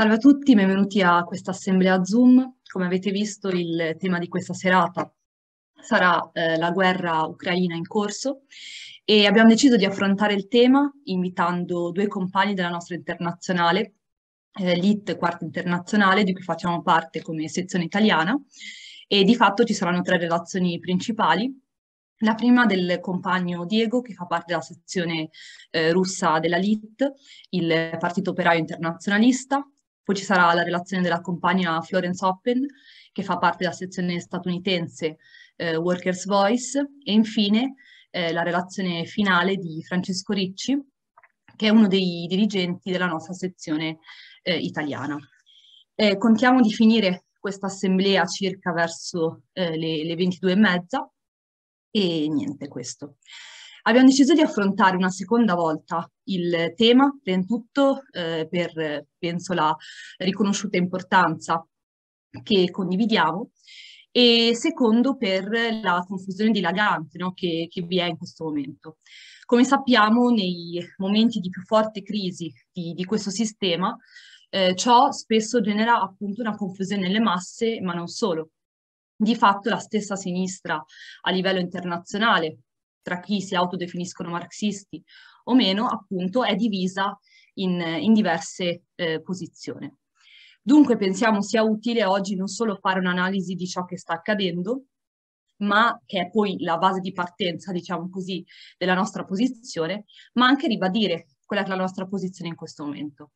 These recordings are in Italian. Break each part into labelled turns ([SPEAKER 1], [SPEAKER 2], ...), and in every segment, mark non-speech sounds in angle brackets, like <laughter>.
[SPEAKER 1] Salve a tutti, benvenuti a questa assemblea Zoom. Come avete visto il tema di questa serata sarà eh, la guerra ucraina in corso e abbiamo deciso di affrontare il tema invitando due compagni della nostra internazionale, eh, l'IT Quarta Internazionale, di cui facciamo parte come sezione italiana e di fatto ci saranno tre relazioni principali. La prima del compagno Diego, che fa parte della sezione eh, russa della LIT, il Partito Operaio Internazionalista, poi ci sarà la relazione della compagna Florence Oppen, che fa parte della sezione statunitense eh, Workers' Voice, e infine eh, la relazione finale di Francesco Ricci, che è uno dei dirigenti della nostra sezione eh, italiana. Eh, contiamo di finire questa assemblea circa verso eh, le, le 22.30 e niente questo. Abbiamo deciso di affrontare una seconda volta il tema, prima di tutto eh, per, penso, la riconosciuta importanza che condividiamo e secondo per la confusione dilagante no, che, che vi è in questo momento. Come sappiamo, nei momenti di più forte crisi di, di questo sistema, eh, ciò spesso genera appunto una confusione nelle masse, ma non solo. Di fatto la stessa sinistra a livello internazionale, tra chi si autodefiniscono marxisti o meno, appunto, è divisa in, in diverse eh, posizioni. Dunque pensiamo sia utile oggi non solo fare un'analisi di ciò che sta accadendo, ma che è poi la base di partenza, diciamo così, della nostra posizione, ma anche ribadire quella che è la nostra posizione in questo momento.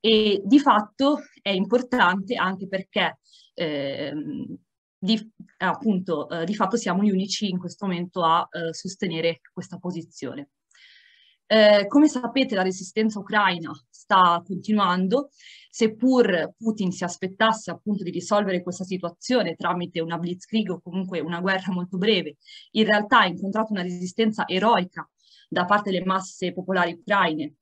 [SPEAKER 1] E di fatto è importante anche perché eh, di, appunto, eh, di fatto siamo gli unici in questo momento a eh, sostenere questa posizione. Eh, come sapete la resistenza ucraina sta continuando, seppur Putin si aspettasse appunto di risolvere questa situazione tramite una blitzkrieg o comunque una guerra molto breve, in realtà ha incontrato una resistenza eroica da parte delle masse popolari ucraine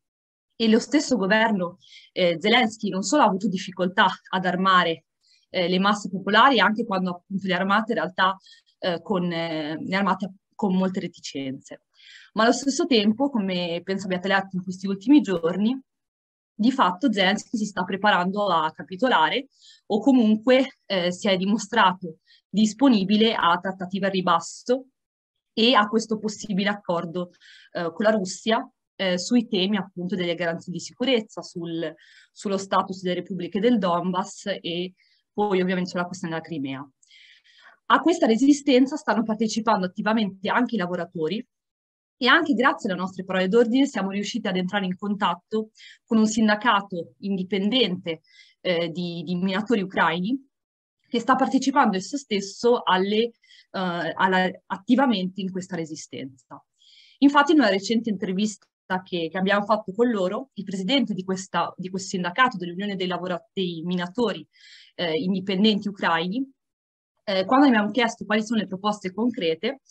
[SPEAKER 1] e lo stesso governo eh, Zelensky non solo ha avuto difficoltà ad armare eh, le masse popolari, anche quando appunto le armate in realtà eh, con, eh, le armate con molte reticenze. Ma allo stesso tempo, come penso abbiate letto in questi ultimi giorni, di fatto Zelensky si sta preparando a capitolare o comunque eh, si è dimostrato disponibile a trattative a ribasso e a questo possibile accordo eh, con la Russia eh, sui temi appunto delle garanzie di sicurezza, sul, sullo status delle repubbliche del Donbass e poi ovviamente sulla questione della Crimea. A questa resistenza stanno partecipando attivamente anche i lavoratori e anche grazie alle nostre parole d'ordine siamo riusciti ad entrare in contatto con un sindacato indipendente eh, di, di, minatori ucraini che sta partecipando esso stesso alle, eh, alla, attivamente in questa resistenza. Infatti in una recente intervista che, che, abbiamo fatto con loro, il presidente di, questa, di questo sindacato dell'Unione dei, dei minatori eh, indipendenti ucraini, eh, quando abbiamo chiesto quali sono le proposte concrete,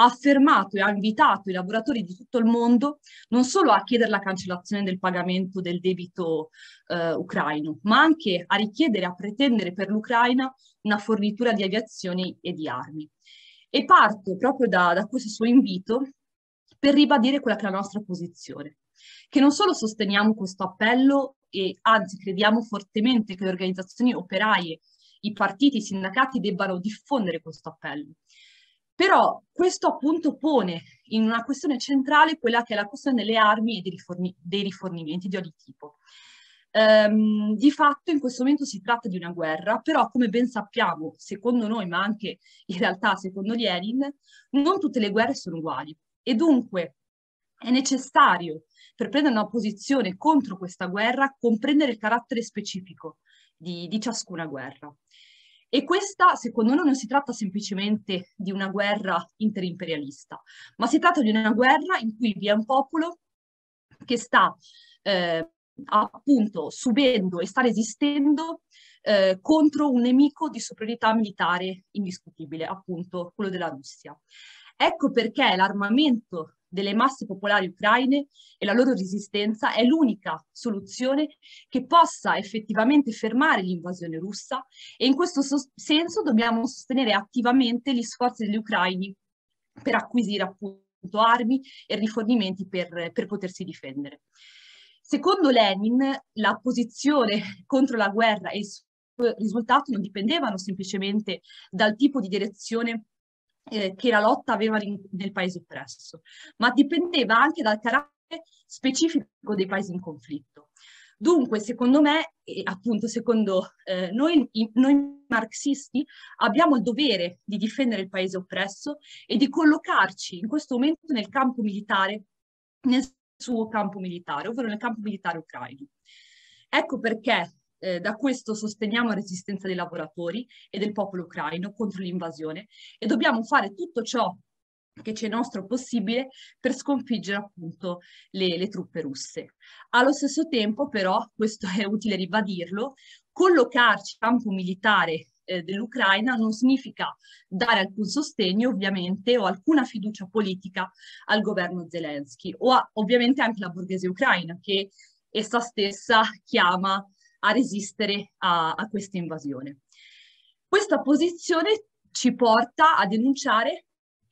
[SPEAKER 1] ha affermato e ha invitato i lavoratori di tutto il mondo non solo a chiedere la cancellazione del pagamento del debito eh, ucraino, ma anche a richiedere, a pretendere per l'Ucraina una fornitura di aviazioni e di armi. E parto proprio da, da questo suo invito per ribadire quella che è la nostra posizione, che non solo sosteniamo questo appello e anzi crediamo fortemente che le organizzazioni operaie, i partiti, i sindacati debbano diffondere questo appello. Però questo appunto pone in una questione centrale quella che è la questione delle armi e dei, riforni dei rifornimenti di ogni tipo. Um, di fatto in questo momento si tratta di una guerra, però come ben sappiamo, secondo noi, ma anche in realtà secondo Lenin, non tutte le guerre sono uguali. E dunque è necessario, per prendere una posizione contro questa guerra, comprendere il carattere specifico di, di ciascuna guerra. E questa, secondo noi, non si tratta semplicemente di una guerra interimperialista, ma si tratta di una guerra in cui vi è un popolo che sta eh, appunto subendo e sta resistendo eh, contro un nemico di superiorità militare indiscutibile, appunto quello della Russia. Ecco perché l'armamento delle masse popolari ucraine e la loro resistenza è l'unica soluzione che possa effettivamente fermare l'invasione russa e in questo so- senso dobbiamo sostenere attivamente gli sforzi degli ucraini per acquisire appunto armi e rifornimenti per, per potersi difendere. Secondo Lenin, la posizione contro la guerra e il suo risultato non dipendevano semplicemente dal tipo di direzione eh, che la lotta aveva nel paese oppresso, ma dipendeva anche dal carattere specifico dei paesi in conflitto. Dunque, secondo me, e appunto secondo eh, noi, noi marxisti, abbiamo il dovere di difendere il paese oppresso e di collocarci in questo momento nel campo militare, nel suo campo militare, ovvero nel campo militare ucraino. Ecco perché eh, da questo sosteniamo la resistenza dei lavoratori e del popolo ucraino contro l'invasione e dobbiamo fare tutto ciò che c'è nostro possibile per sconfiggere appunto le, le, truppe russe. Allo stesso tempo però, questo è utile ribadirlo, collocarci in campo militare eh, dell'Ucraina non significa dare alcun sostegno ovviamente o alcuna fiducia politica al governo Zelensky o a, ovviamente anche la borghese ucraina che essa stessa chiama a resistere a, a questa invasione. Questa posizione ci porta a denunciare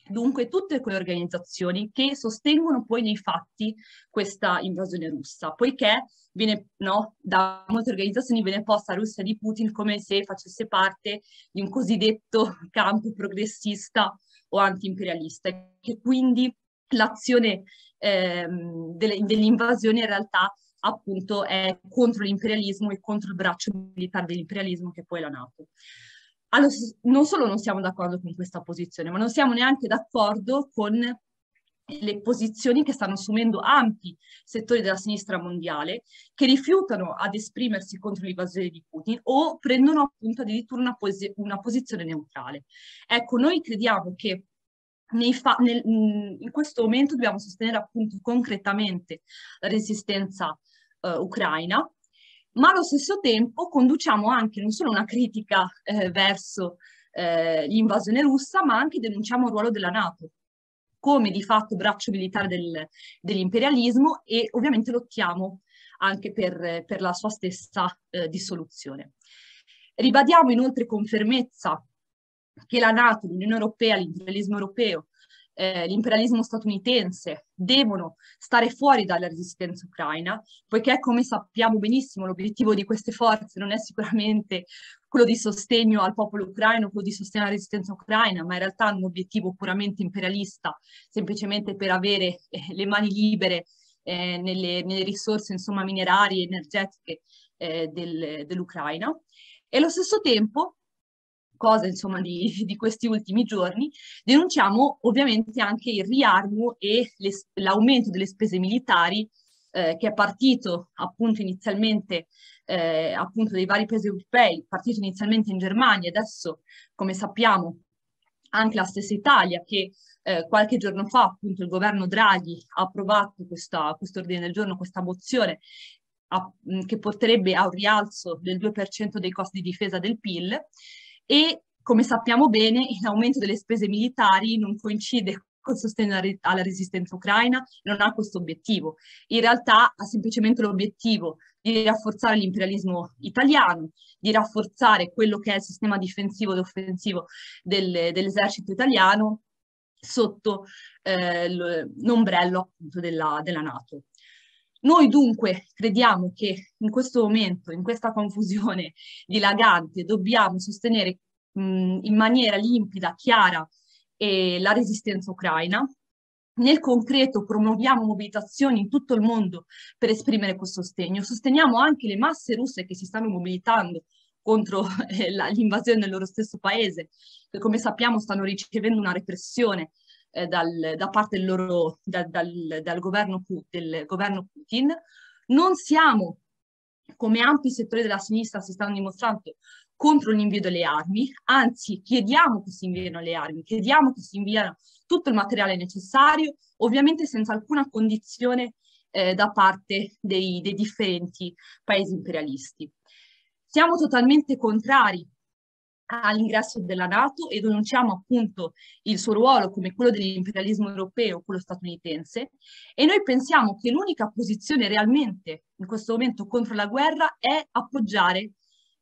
[SPEAKER 1] dunque tutte quelle organizzazioni che sostengono poi nei fatti questa invasione russa, poiché viene, no, da molte organizzazioni viene posta la Russia di Putin come se facesse parte di un cosiddetto campo progressista o anti-imperialista, che quindi l'azione delle, dell'invasione in realtà appunto è contro l'imperialismo e contro il braccio militare dell'imperialismo che poi è la Nato. Allora, non solo non siamo d'accordo con questa posizione, ma non siamo neanche d'accordo con le posizioni che stanno assumendo ampi settori della sinistra mondiale che rifiutano ad esprimersi contro l'invasione di Putin o prendono appunto addirittura una, posi- una posizione neutrale. Ecco, noi crediamo che fa- nel, in questo momento dobbiamo sostenere appunto concretamente la resistenza uh, ucraina, ma allo stesso tempo conduciamo anche non solo una critica eh, verso eh, l'invasione russa, ma anche denunciamo il ruolo della Nato come di fatto braccio militare del, dell'imperialismo e ovviamente lottiamo anche per, per la sua stessa eh, dissoluzione. Ribadiamo inoltre con fermezza che la Nato, l'Unione Europea, l'imperialismo europeo eh, l'imperialismo statunitense devono stare fuori dalla resistenza ucraina, poiché come sappiamo benissimo l'obiettivo di queste forze non è sicuramente quello di sostegno al popolo ucraino, quello di sostegno alla resistenza ucraina, ma in realtà un obiettivo puramente imperialista, semplicemente per avere eh, le mani libere eh, nelle, nelle, risorse insomma, minerarie e energetiche eh, del, dell'Ucraina. E allo stesso tempo cosa insomma di, <laughs> di, questi ultimi giorni, denunciamo ovviamente anche il riarmo e le, l'aumento delle spese militari eh, che è partito appunto inizialmente eh, appunto dei vari paesi europei, partito inizialmente in Germania, adesso come sappiamo anche la stessa Italia che eh, qualche giorno fa appunto il governo Draghi ha approvato questo ordine del giorno, questa mozione a, che porterebbe a un rialzo del 2% dei costi di difesa del PIL e come sappiamo bene l'aumento delle spese militari non coincide col sostegno alla resistenza ucraina, non ha questo obiettivo. In realtà ha semplicemente l'obiettivo di rafforzare l'imperialismo italiano, di rafforzare quello che è il sistema difensivo ed offensivo del, dell'esercito italiano sotto eh, l'ombrello appunto della, della Nato. Noi dunque crediamo che in questo momento, in questa confusione <laughs> dilagante, dobbiamo sostenere mh, in maniera limpida, chiara, eh, la resistenza ucraina. Nel concreto promuoviamo mobilitazioni in tutto il mondo per esprimere questo sostegno. Sosteniamo anche le masse russe che si stanno mobilitando contro <laughs> eh, l'invasione del loro stesso paese, che come sappiamo stanno ricevendo una repressione eh, dal, da parte del, loro, da, dal, dal governo, del governo Putin. Non siamo, come ampi settori della sinistra si stanno dimostrando, contro l'invio delle armi, anzi chiediamo che si inviino le armi, chiediamo che si inviano tutto il materiale necessario, ovviamente senza alcuna condizione eh, da parte dei, dei differenti paesi imperialisti. Siamo totalmente contrari all'ingresso della Nato e denunciamo appunto il suo ruolo come quello dell'imperialismo europeo, quello statunitense, e noi pensiamo che l'unica posizione realmente in questo momento contro la guerra è appoggiare,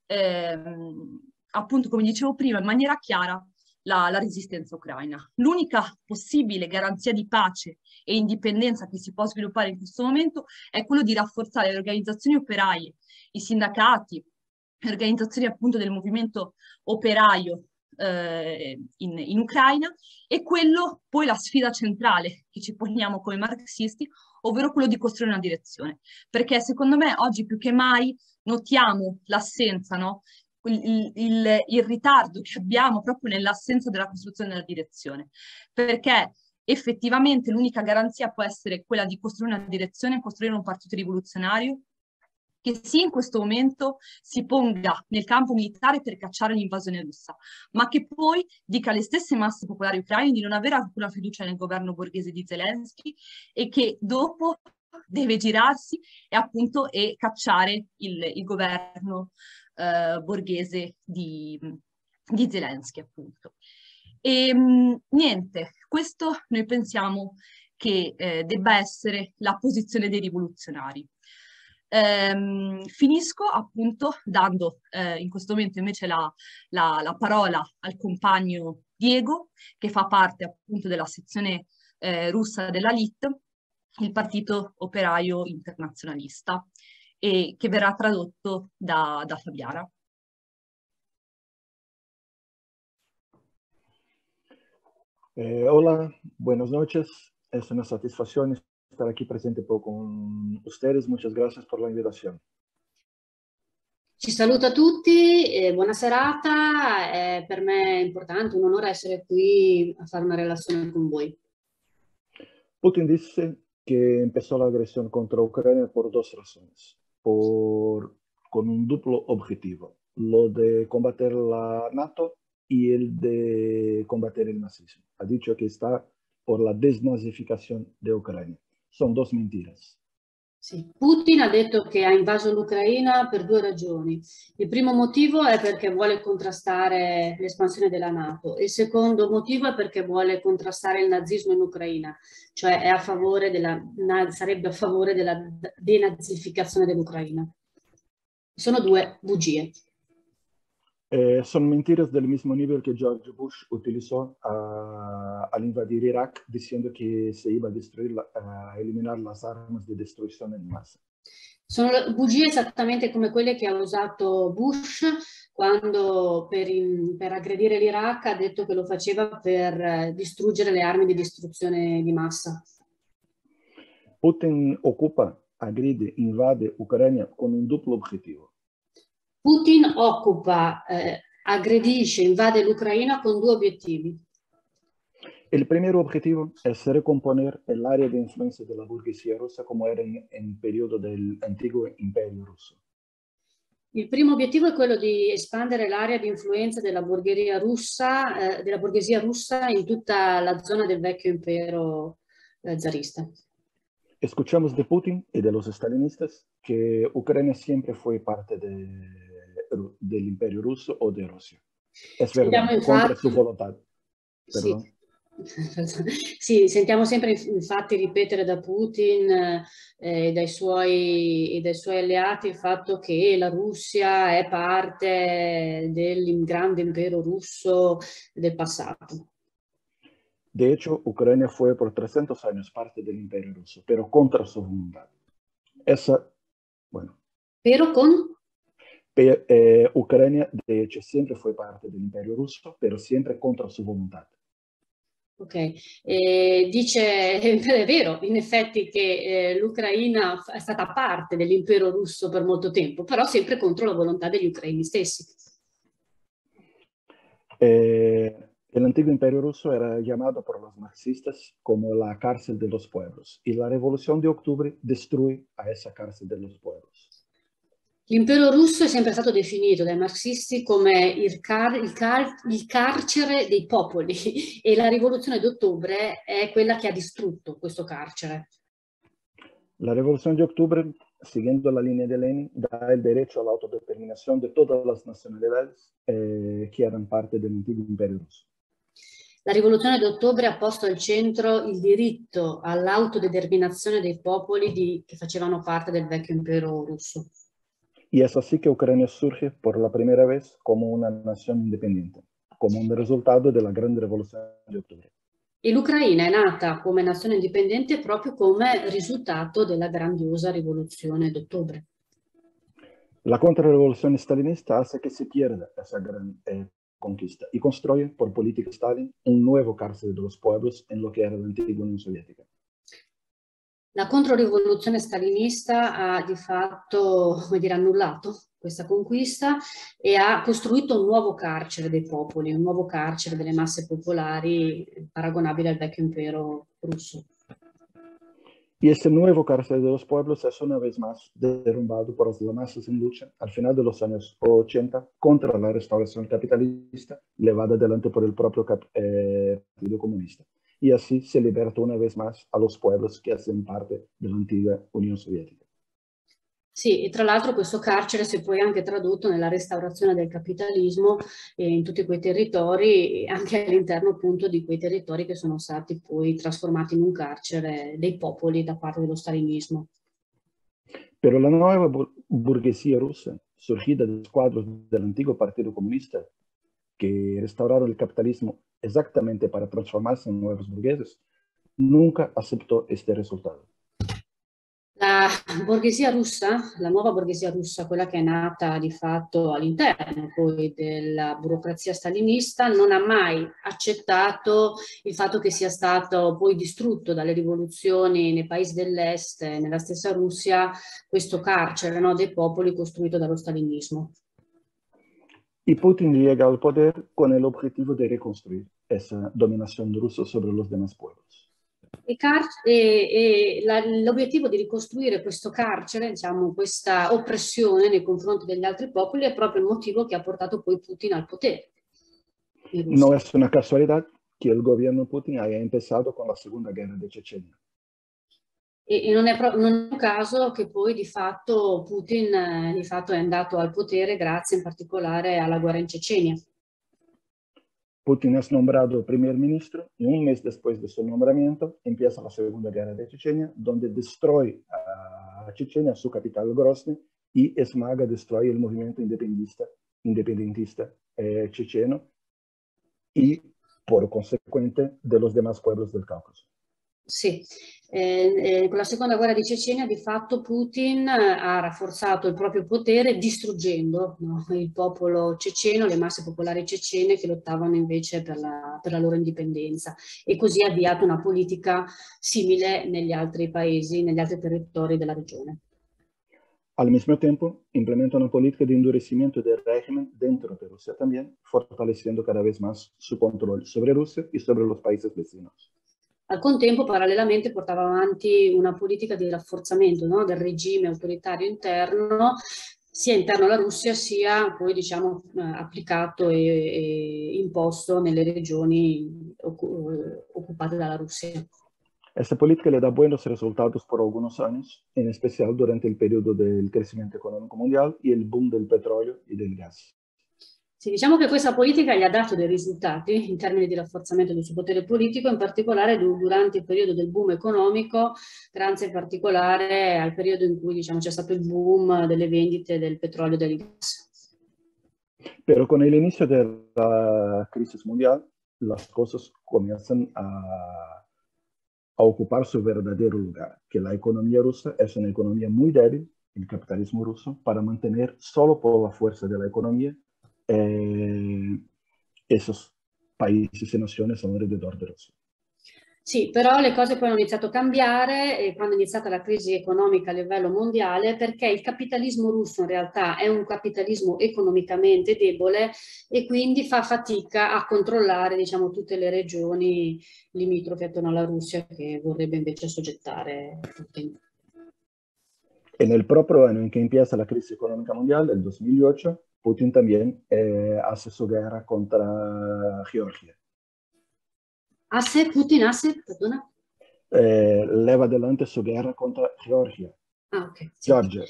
[SPEAKER 1] ehm, appunto come dicevo prima, in maniera chiara la, la resistenza ucraina. L'unica possibile garanzia di pace e indipendenza che si può sviluppare in questo momento è quello di rafforzare le organizzazioni operaie, i sindacati, organizzazioni appunto del movimento operaio eh, in, in, Ucraina e quello poi la sfida centrale che ci poniamo come marxisti, ovvero quello di costruire una direzione. Perché secondo me oggi più che mai notiamo l'assenza, no? il, il, il ritardo che abbiamo proprio nell'assenza della costruzione della direzione. Perché effettivamente l'unica garanzia può essere quella di costruire una direzione, costruire un partito rivoluzionario che sì in questo momento si ponga nel campo militare per cacciare l'invasione russa, ma che poi dica alle stesse masse popolari ucraine di non avere alcuna fiducia nel governo borghese di Zelensky e che dopo deve girarsi e appunto e cacciare il, il governo eh, borghese di, di, Zelensky appunto. E ehm, niente, questo noi pensiamo che eh, debba essere la posizione dei rivoluzionari. Ehm, finisco appunto dando eh, in questo momento invece la, la, la, parola al compagno Diego, che fa parte appunto della sezione eh, russa della LIT, il Partito Operaio Internazionalista, e che verrà tradotto da, da Fabiana.
[SPEAKER 2] Eh, hola, buenas noches. Es una satisfacción estar aquí presente con ustedes. Muchas gracias por la invitación.
[SPEAKER 3] Ci saluto a tutti, eh, buona serata, eh, per me è importante, un onore essere qui a fare una relazione con voi.
[SPEAKER 2] Putin dice que empezó la agresión contra Ucrania por dos razones, por, con un duplo objetivo, lo de combater la NATO y el de combater el nazismo. Ha dicho que está por la desnazificación de Ucrania. Sono due mentiras.
[SPEAKER 3] Sì. Putin ha detto che ha invaso l'Ucraina per due ragioni. Il primo motivo è perché vuole contrastare l'espansione della Nato. Il secondo motivo è perché vuole contrastare il nazismo in Ucraina, cioè a della, sarebbe a favore della denazificazione dell'Ucraina. Sono due bugie.
[SPEAKER 2] Eh, son mentiras del mismo nivel que George Bush utilizó uh, al invadir Irak, diciendo que se iba a destruir, a eliminar las armas de destrucción en masa.
[SPEAKER 3] Sono bugie esattamente come quelle che ha usato Bush quando per, in, per aggredire l'Iraq ha detto che lo faceva per eh, distruggere le armi di distruzione di massa.
[SPEAKER 2] Putin occupa, aggride, invade Ucraina con un duplo obiettivo.
[SPEAKER 3] Putin occupa, eh, aggredisce, invade l'Ucraina con due obiettivi.
[SPEAKER 2] El primer objetivo es recomponer el área de influencia de la burguesía rusa como era en el periodo del antiguo imperio russo.
[SPEAKER 3] Il primo obiettivo è quello di espandere l'area di influenza della borghesia russa, eh, della borghesia russa in tutta la zona del vecchio impero eh, zarista.
[SPEAKER 2] Escuchamos de Putin y de los stalinistas que Ucrania siempre fue parte de dell'impero russo o di Russia. È verdad, infatti, contra su volontà.
[SPEAKER 3] Sì. <laughs> sì, sentiamo sempre infatti ripetere da Putin eh, e dai, suoi, dai suoi alleati il fatto che la Russia è parte del grande impero russo del passato.
[SPEAKER 2] De hecho, Ucrania fue por 300 años parte del imperio ruso, pero contra su voluntad. Esa, bueno.
[SPEAKER 3] Pero con
[SPEAKER 2] Per, eh, Ucrania, de hecho, siempre fue parte del imperio ruso, pero siempre contra su voluntad.
[SPEAKER 3] Ok, eh, dice, è vero in effetti che eh, l'Ucraina è stata parte dell'impero russo per molto tempo, però sempre contro la volontà degli ucraini stessi.
[SPEAKER 2] Eh, el antiguo imperio ruso era llamado por los marxistas como la cárcel de los pueblos y la revolución de octubre destruye a esa cárcel de los pueblos.
[SPEAKER 3] L'impero russo è sempre stato definito dai marxisti come il, car il, car il, carcere dei popoli <laughs> e la rivoluzione d'ottobre è quella che ha distrutto questo carcere.
[SPEAKER 2] La rivoluzione di ottobre, seguendo la linea di Lenin, dà il diritto all'autodeterminazione di tutte le nazionalità eh, che erano parte dell'antico impero russo.
[SPEAKER 3] La rivoluzione d'ottobre ha posto al centro il diritto all'autodeterminazione dei popoli di, che facevano parte del vecchio impero russo.
[SPEAKER 2] Y es así que Ucrania surge por la primera vez como una nación independiente, come un risultato della grande rivoluzione di ottobre.
[SPEAKER 3] E l'Ucraina è nata come nazione indipendente proprio come risultato della grandiosa rivoluzione d'ottobre.
[SPEAKER 2] La contrarrevoluzione stalinista hace que se pierda esa gran eh, conquista y construye por política Stalin un nuevo cárcel de los pueblos en lo que era la antigua Unión Soviética.
[SPEAKER 3] La controrivoluzione stalinista ha di fatto dire, annullato questa conquista e ha costruito un nuovo carcere dei popoli, un nuovo carcere delle masse popolari paragonabile al vecchio impero russo.
[SPEAKER 2] Y este nuevo cárcel de los pueblos es una vez más derrumbado por las masas en lucha al final de los años 80 contra la restauración capitalista llevada adelante por el propio eh, Partido Comunista. Y así se libertó una vez más a los pueblos que hacen parte de la antigua Unión Soviética.
[SPEAKER 3] Sì, e tra l'altro questo carcere si è poi anche tradotto nella restaurazione del capitalismo eh, in tutti quei territori, anche all'interno appunto di quei territori che sono stati poi trasformati in un carcere dei popoli da parte dello stalinismo.
[SPEAKER 2] Pero la nuova borghesia russa, surgida de quadros dell'antico Partito Comunista, che restauraron il capitalismo esattamente per trasformarsi in nuovi burgueses, nunca accettò questo risultato.
[SPEAKER 3] La borghesia russa, la nuova borghesia russa, quella che è nata di fatto all'interno poi della burocrazia stalinista, non ha mai accettato il fatto che sia stato poi distrutto dalle rivoluzioni nei paesi dell'est, nella stessa Russia, questo carcere no, dei popoli costruito dallo stalinismo.
[SPEAKER 2] Y Putin llega al poder con el objetivo de reconstruir esa dominación rusa sobre los demás pueblos.
[SPEAKER 3] E, e, e l'obiettivo di ricostruire questo carcere, diciamo, questa oppressione nei confronti degli altri popoli è proprio il motivo che ha portato poi Putin al potere.
[SPEAKER 2] Non è una casualità che il governo Putin haya iniziato con la seconda guerra di Cecenia.
[SPEAKER 3] E, non, è non, è un caso che poi di fatto Putin eh, di fatto è andato al potere grazie in particolare alla guerra in Cecenia.
[SPEAKER 2] Putin es nombrado primer ministro y un mes después de su nombramiento empieza la Segunda Guerra de Chechenia, donde destruye a Chechenia, su capital Grozny, y esmaga, destruye el movimiento independentista, eh, checheno y, por consecuente, de los demás pueblos del Cáucaso.
[SPEAKER 3] Sì, eh, eh, con la seconda guerra di Cecenia di fatto Putin ha rafforzato il proprio potere distruggendo no, il popolo ceceno, le masse popolari cecene che lottavano invece per la, per la, loro indipendenza e così ha avviato una politica simile negli altri paesi, negli altri territori della regione.
[SPEAKER 2] Al mismo tiempo, implementa una política de endurecimiento del régimen dentro de Rusia también, fortaleciendo cada vez más su control sobre Rusia y sobre los países vecinos.
[SPEAKER 3] Al contempo, parallelamente, portava avanti una politica di rafforzamento no, del regime autoritario interno, sia interno alla Russia, sia poi diciamo, eh, applicato e, e, imposto nelle regioni occupate dalla Russia.
[SPEAKER 2] Esta política le da buenos resultados por algunos años, en especial durante el periodo del crecimiento económico mundial y el boom del petróleo y del gas.
[SPEAKER 3] Sì, diciamo che questa politica gli ha dato dei risultati in termini di rafforzamento del suo potere politico, in particolare durante il periodo del boom economico, grazie in particolare al periodo in cui diciamo, c'è stato il boom delle vendite del petrolio e del gas.
[SPEAKER 2] Pero con el inicio de la crisis mundial, las cosas comienzan a, a ocupar su verdadero lugar, que la economía rusa es una economía muy débil, el capitalismo ruso, para mantener solo por la fuerza de la economía eh, esos paesi e nazioni sono alrededor de Russia.
[SPEAKER 3] Sì, però le cose poi hanno iniziato a cambiare eh, quando è iniziata la crisi economica a livello mondiale perché il capitalismo russo in realtà è un capitalismo economicamente debole e quindi fa fatica a controllare diciamo, tutte le regioni limitrofe attorno alla Russia che vorrebbe invece assoggettare Putin.
[SPEAKER 2] E nel proprio anno in cui inizia la crisi economica mondiale, il 2008, Putin también eh, hace su guerra contra Georgia.
[SPEAKER 3] ¿Hace? ¿Putin hace? Perdona.
[SPEAKER 2] Eh, leva adelante su guerra contra Georgia.
[SPEAKER 3] Ah, ok.
[SPEAKER 2] Georgia.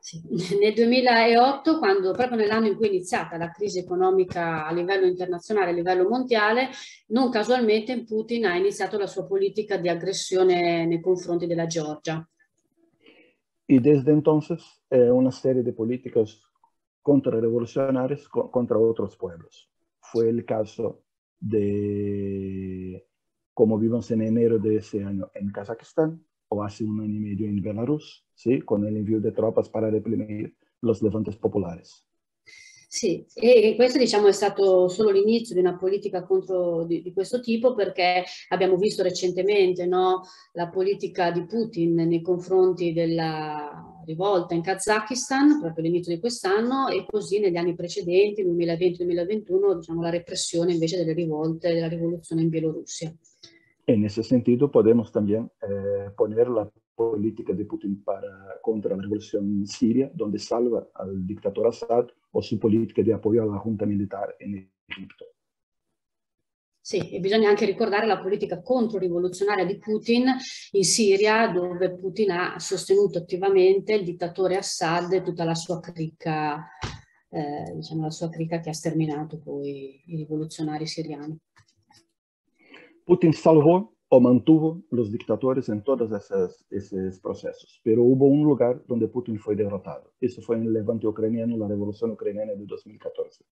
[SPEAKER 3] Sì. Nel 2008, quando, proprio nell'anno in cui è iniziata la crisi economica a livello internazionale, a livello mondiale, non casualmente Putin ha iniziato la sua politica di aggressione nei confronti della Georgia.
[SPEAKER 2] E desde entonces eh, una serie di politiche contrarrevolucionarios contra otros pueblos. fue el caso de cómo vimos en enero de ese año en Kazajistán o hace un año y medio en Belarus, ¿sí? con el envío de tropas para reprimir los levantes populares.
[SPEAKER 3] Sì, e questo diciamo è stato solo l'inizio di una politica contro, di, di, questo tipo perché abbiamo visto recentemente no, la politica di Putin nei confronti della rivolta in Kazakistan, proprio all'inizio di quest'anno, e così negli anni precedenti, 2020-2021, diciamo, la repressione invece delle rivolte della rivoluzione in Bielorussia.
[SPEAKER 2] En ese sentido, podemos también eh, poner política de Putin para, contra la revolución en Siria, donde salva al dictador Assad, o su política di apoyo alla junta militare in Egitto.
[SPEAKER 3] Sì, e bisogna anche ricordare la politica controrivoluzionaria di Putin in Siria, dove Putin ha sostenuto attivamente il dittatore Assad e tutta la sua cricca, eh, diciamo la sua cricca che ha sterminato poi i rivoluzionari siriani.
[SPEAKER 2] Putin salvó o mantuvo los dictadores en todos esos, esos, procesos, pero hubo un lugar donde Putin fue derrotado. Eso fue en el levante ucraniano, la revoluzione ucraniana del 2014.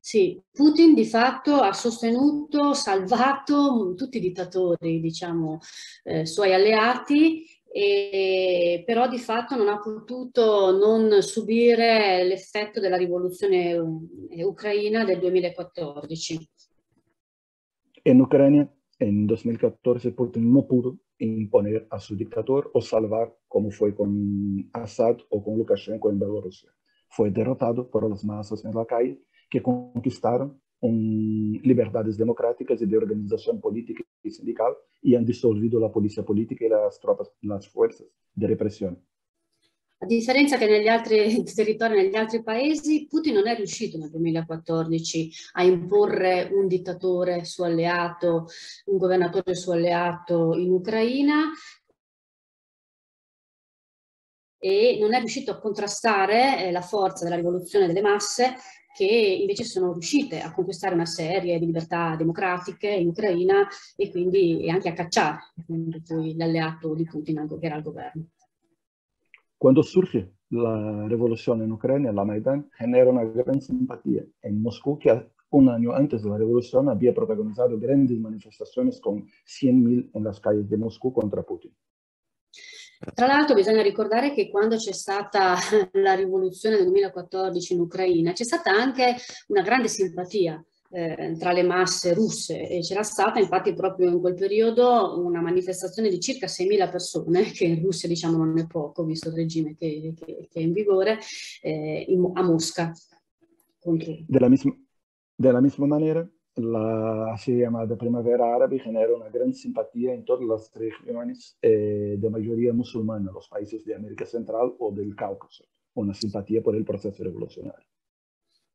[SPEAKER 3] Sì, Putin di fatto ha sostenuto, salvato tutti i dittatori, diciamo, eh, suoi alleati, e, però di fatto non ha potuto non subire l'effetto della rivoluzione eh, ucraina del 2014.
[SPEAKER 2] En Ucrania, en 2014, Putin no pudo imponer a su dictador o salvar, como fue con Assad o con Lukashenko en Bielorrusia. Fue derrotado por las masas en la calle que conquistaron liberdades democráticas e de organização política e sindical e han dissolvido a polícia política e as tropas, as forças de repressione.
[SPEAKER 3] A differenza che negli altri <laughs> territori, negli altri paesi, Putin non è riuscito nel 2014 a imporre un dittatore suo alleato, un governatore suo alleato in Ucraina e non è riuscito a contrastare eh, la forza della rivoluzione delle masse che invece sono riuscite a conquistare una serie di libertà democratiche in Ucraina e quindi anche a cacciare l'alleato di Putin che era al governo.
[SPEAKER 2] Quando surge la rivoluzione in Ucraina, la Maidan genera una gran simpatía en Moscú que un año antes de la revolución había protagonizado grandes manifestaciones con 100.000 en las calles de Moscú contra Putin.
[SPEAKER 3] Tra l'altro bisogna ricordare che quando c'è stata la rivoluzione del 2014 in Ucraina c'è stata anche una grande simpatia eh, tra le masse russe e c'era stata infatti proprio in quel periodo una manifestazione di circa 6.000 persone, che in Russia diciamo non è poco visto il regime che, che, che è in vigore, eh, in, a Mosca.
[SPEAKER 2] Della, misma, della misma maniera la llamada primavera árabe genera una gran simpatía en todas las regiones eh, de mayoría musulmana, los países de América Central o del Cáucaso, una simpatía por il processo rivoluzionario.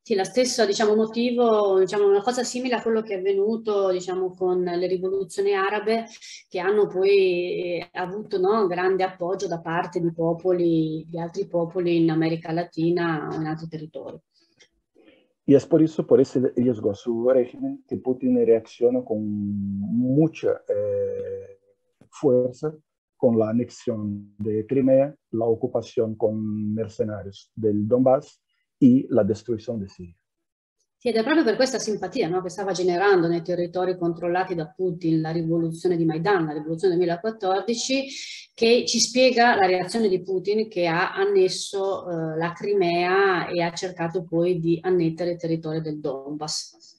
[SPEAKER 3] Sì, lo stesso diciamo, motivo, diciamo, una cosa simile a quello che è avvenuto diciamo, con le rivoluzioni arabe che hanno poi eh, avuto no, grande appoggio da parte di popoli, di altri popoli in America Latina o in altri territori.
[SPEAKER 2] Y es por eso, por ese riesgo a su régimen, que Putin reacciona con mucha eh, fuerza con la anexión de Crimea, la ocupación con mercenarios del Donbass y la destrucción de Siria.
[SPEAKER 3] Sì, ed è proprio per questa simpatia no, che stava generando nei territori controllati da Putin la rivoluzione di Maidan, la rivoluzione del 2014, che ci spiega la reazione di Putin che ha annesso eh, la Crimea e ha cercato poi di annettere il territorio del Donbass.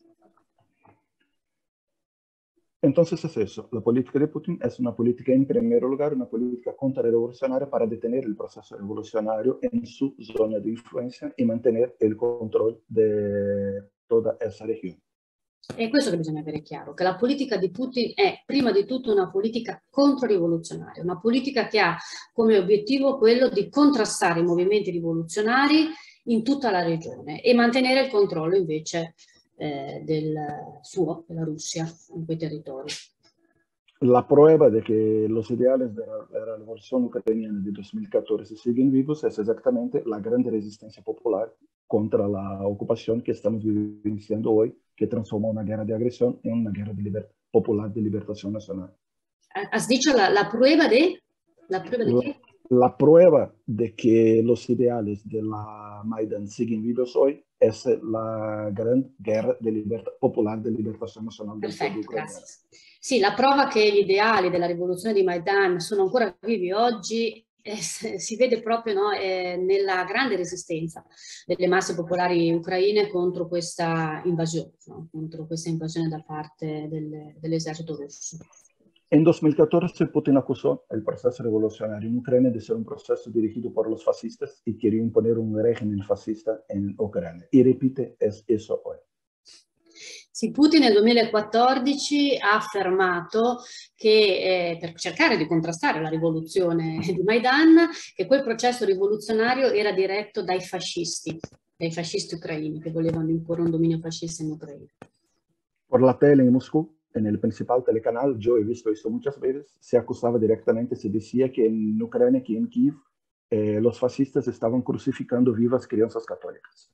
[SPEAKER 2] Entonces es eso, la política de Putin es una política en primer lugar, una política contrarrevolucionaria para detener el proceso revolucionario en su zona de influencia y mantener el control de toda essa regione.
[SPEAKER 3] È questo che bisogna avere chiaro, che la politica di Putin è prima di tutto una politica controrivoluzionaria, una politica che ha come obiettivo quello di contrastare i movimenti rivoluzionari in tutta la regione e mantenere il controllo invece eh, del suo, della Russia, in quei territori.
[SPEAKER 2] La prueba de que los ideales de la, de la revolución ucraniana de 2014 siguen vivos es exactamente la gran resistencia popular contra la ocupación que estamos vivenciando hoy, que transformó una guerra de agresión en una guerra de liber popular de liberación nacional.
[SPEAKER 3] ¿Has dicho la, la prueba de? ¿La prueba de
[SPEAKER 2] la, La prueba de que los ideales de la Maidan siguen vivos hoy es la Gran Guerra de libertà, Popular de Liberazione Nazionale del
[SPEAKER 3] Perfetto, grazie. Sì, la prova che gli ideali della rivoluzione di Maidan sono ancora vivi oggi eh, <laughs> si vede proprio no, eh, nella grande resistenza delle masse popolari ucraine contro questa invasione, no? contro questa invasione da parte del, dell'esercito russo.
[SPEAKER 2] En 2014 Putin acusó el proceso revolucionario en Ucrania de ser un proceso dirigido por los fascistas y quería imponer un régimen fascista en Ucrania. Y repite es eso hoy.
[SPEAKER 3] Sì, Putin nel 2014 ha affermato che eh, per cercare di contrastare la rivoluzione di Maidan, che quel processo rivoluzionario era diretto dai fascisti, dai fascisti ucraini che volevano imporre un dominio fascista in Ucraina.
[SPEAKER 2] Per la tele in Moscú, en el principal telecanal, yo he visto esto muchas veces, se acusaba directamente, se decía que en Ucrania, que en Kiev, eh, los fascistas estaban crucificando vivas crianzas católicas.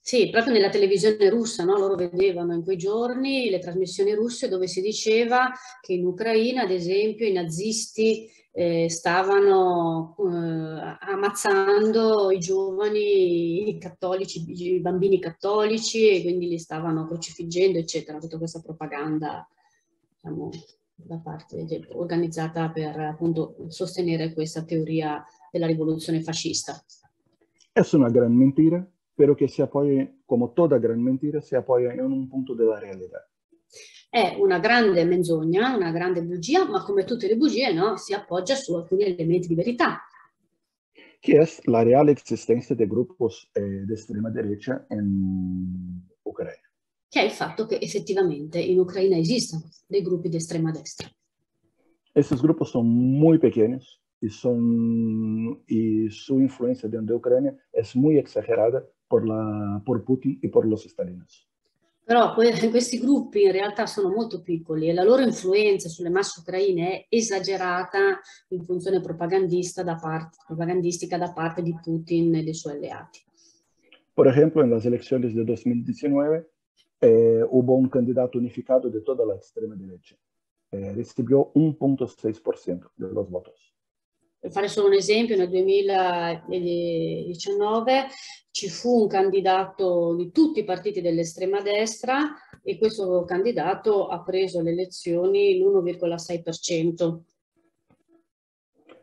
[SPEAKER 3] Sì, proprio nella televisione russa, no? loro vedevano in quei giorni le trasmissioni russe dove si diceva che in Ucraina, ad esempio, i nazisti eh, stavano eh, ammazzando i giovani i cattolici, i bambini cattolici e quindi li stavano crocifiggendo, eccetera. Tutta questa propaganda, diciamo, da parte de, organizzata per appunto sostenere questa teoria della rivoluzione fascista.
[SPEAKER 2] È una gran mentira pero que se apoya, como toda gran mentira, se apoya en un punto della realtà.
[SPEAKER 3] È una grande menzogna, una grande bugia, ma come tutte le bugie no, si appoggia su alcuni elementi di verità.
[SPEAKER 2] Che è la reale esistenza di gruppi eh, di estrema derecha in Ucraina.
[SPEAKER 3] Che è il fatto che effettivamente in Ucraina esistono dei gruppi di estrema destra.
[SPEAKER 2] Questi gruppi sono molto piccoli e, son, su influenza dentro de Ucrania è molto esagerata por, la, por Putin e por los stalinos.
[SPEAKER 3] Però <laughs> questi gruppi in realtà sono molto piccoli e la loro influenza sulle masse ucraine è esagerata in funzione propagandista da parte, propagandistica da parte di Putin e dei suoi alleati.
[SPEAKER 2] Per esempio, en las elecciones de 2019 eh, un candidato unificado de toda la extrema derecha. Eh, recibió 1.6% de los votos.
[SPEAKER 3] Per fare solo un esempio, nel 2019 ci fu un candidato di tutti i partiti dell'estrema destra e questo candidato ha preso le elezioni l'1,6%.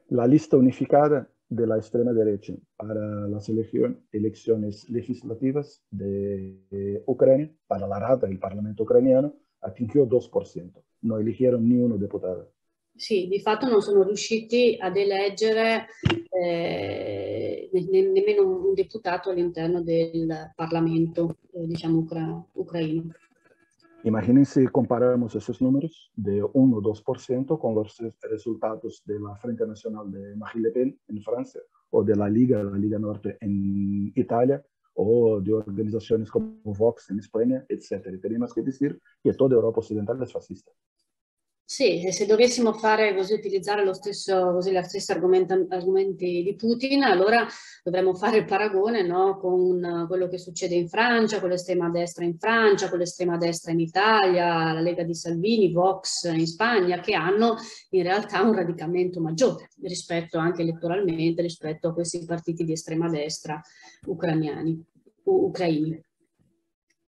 [SPEAKER 2] La lista unificata de la extrema derecha para las elecciones legislativas de Ucrania, la Rada, el Parlamento ucraniano, atingió 2%. No eligieron ni uno diputado.
[SPEAKER 3] Sì, di fatto non sono riusciti ad eleggere eh, ne, nemmeno un, deputato all'interno del Parlamento, eh, diciamo, ucra ucraino.
[SPEAKER 2] Imagínense comparamos esos números de 1 o 2% con los resultados de la Frente Nacional de Marine Le Pen en Francia o de la Liga, la Liga Norte en Italia o de organizaciones como Vox en España, etc. Tenemos que decir que toda Europa occidental es fascista.
[SPEAKER 3] Sì, se dovessimo fare così, utilizzare lo stesso, così, la stessa argomenti di Putin, allora dovremmo fare il paragone no, con quello che succede in Francia, con l'estrema destra in Francia, con l'estrema destra in Italia, la Lega di Salvini, Vox in Spagna, che hanno in realtà un radicamento maggiore rispetto anche elettoralmente rispetto a questi partiti di estrema destra ucraniani, ucraini.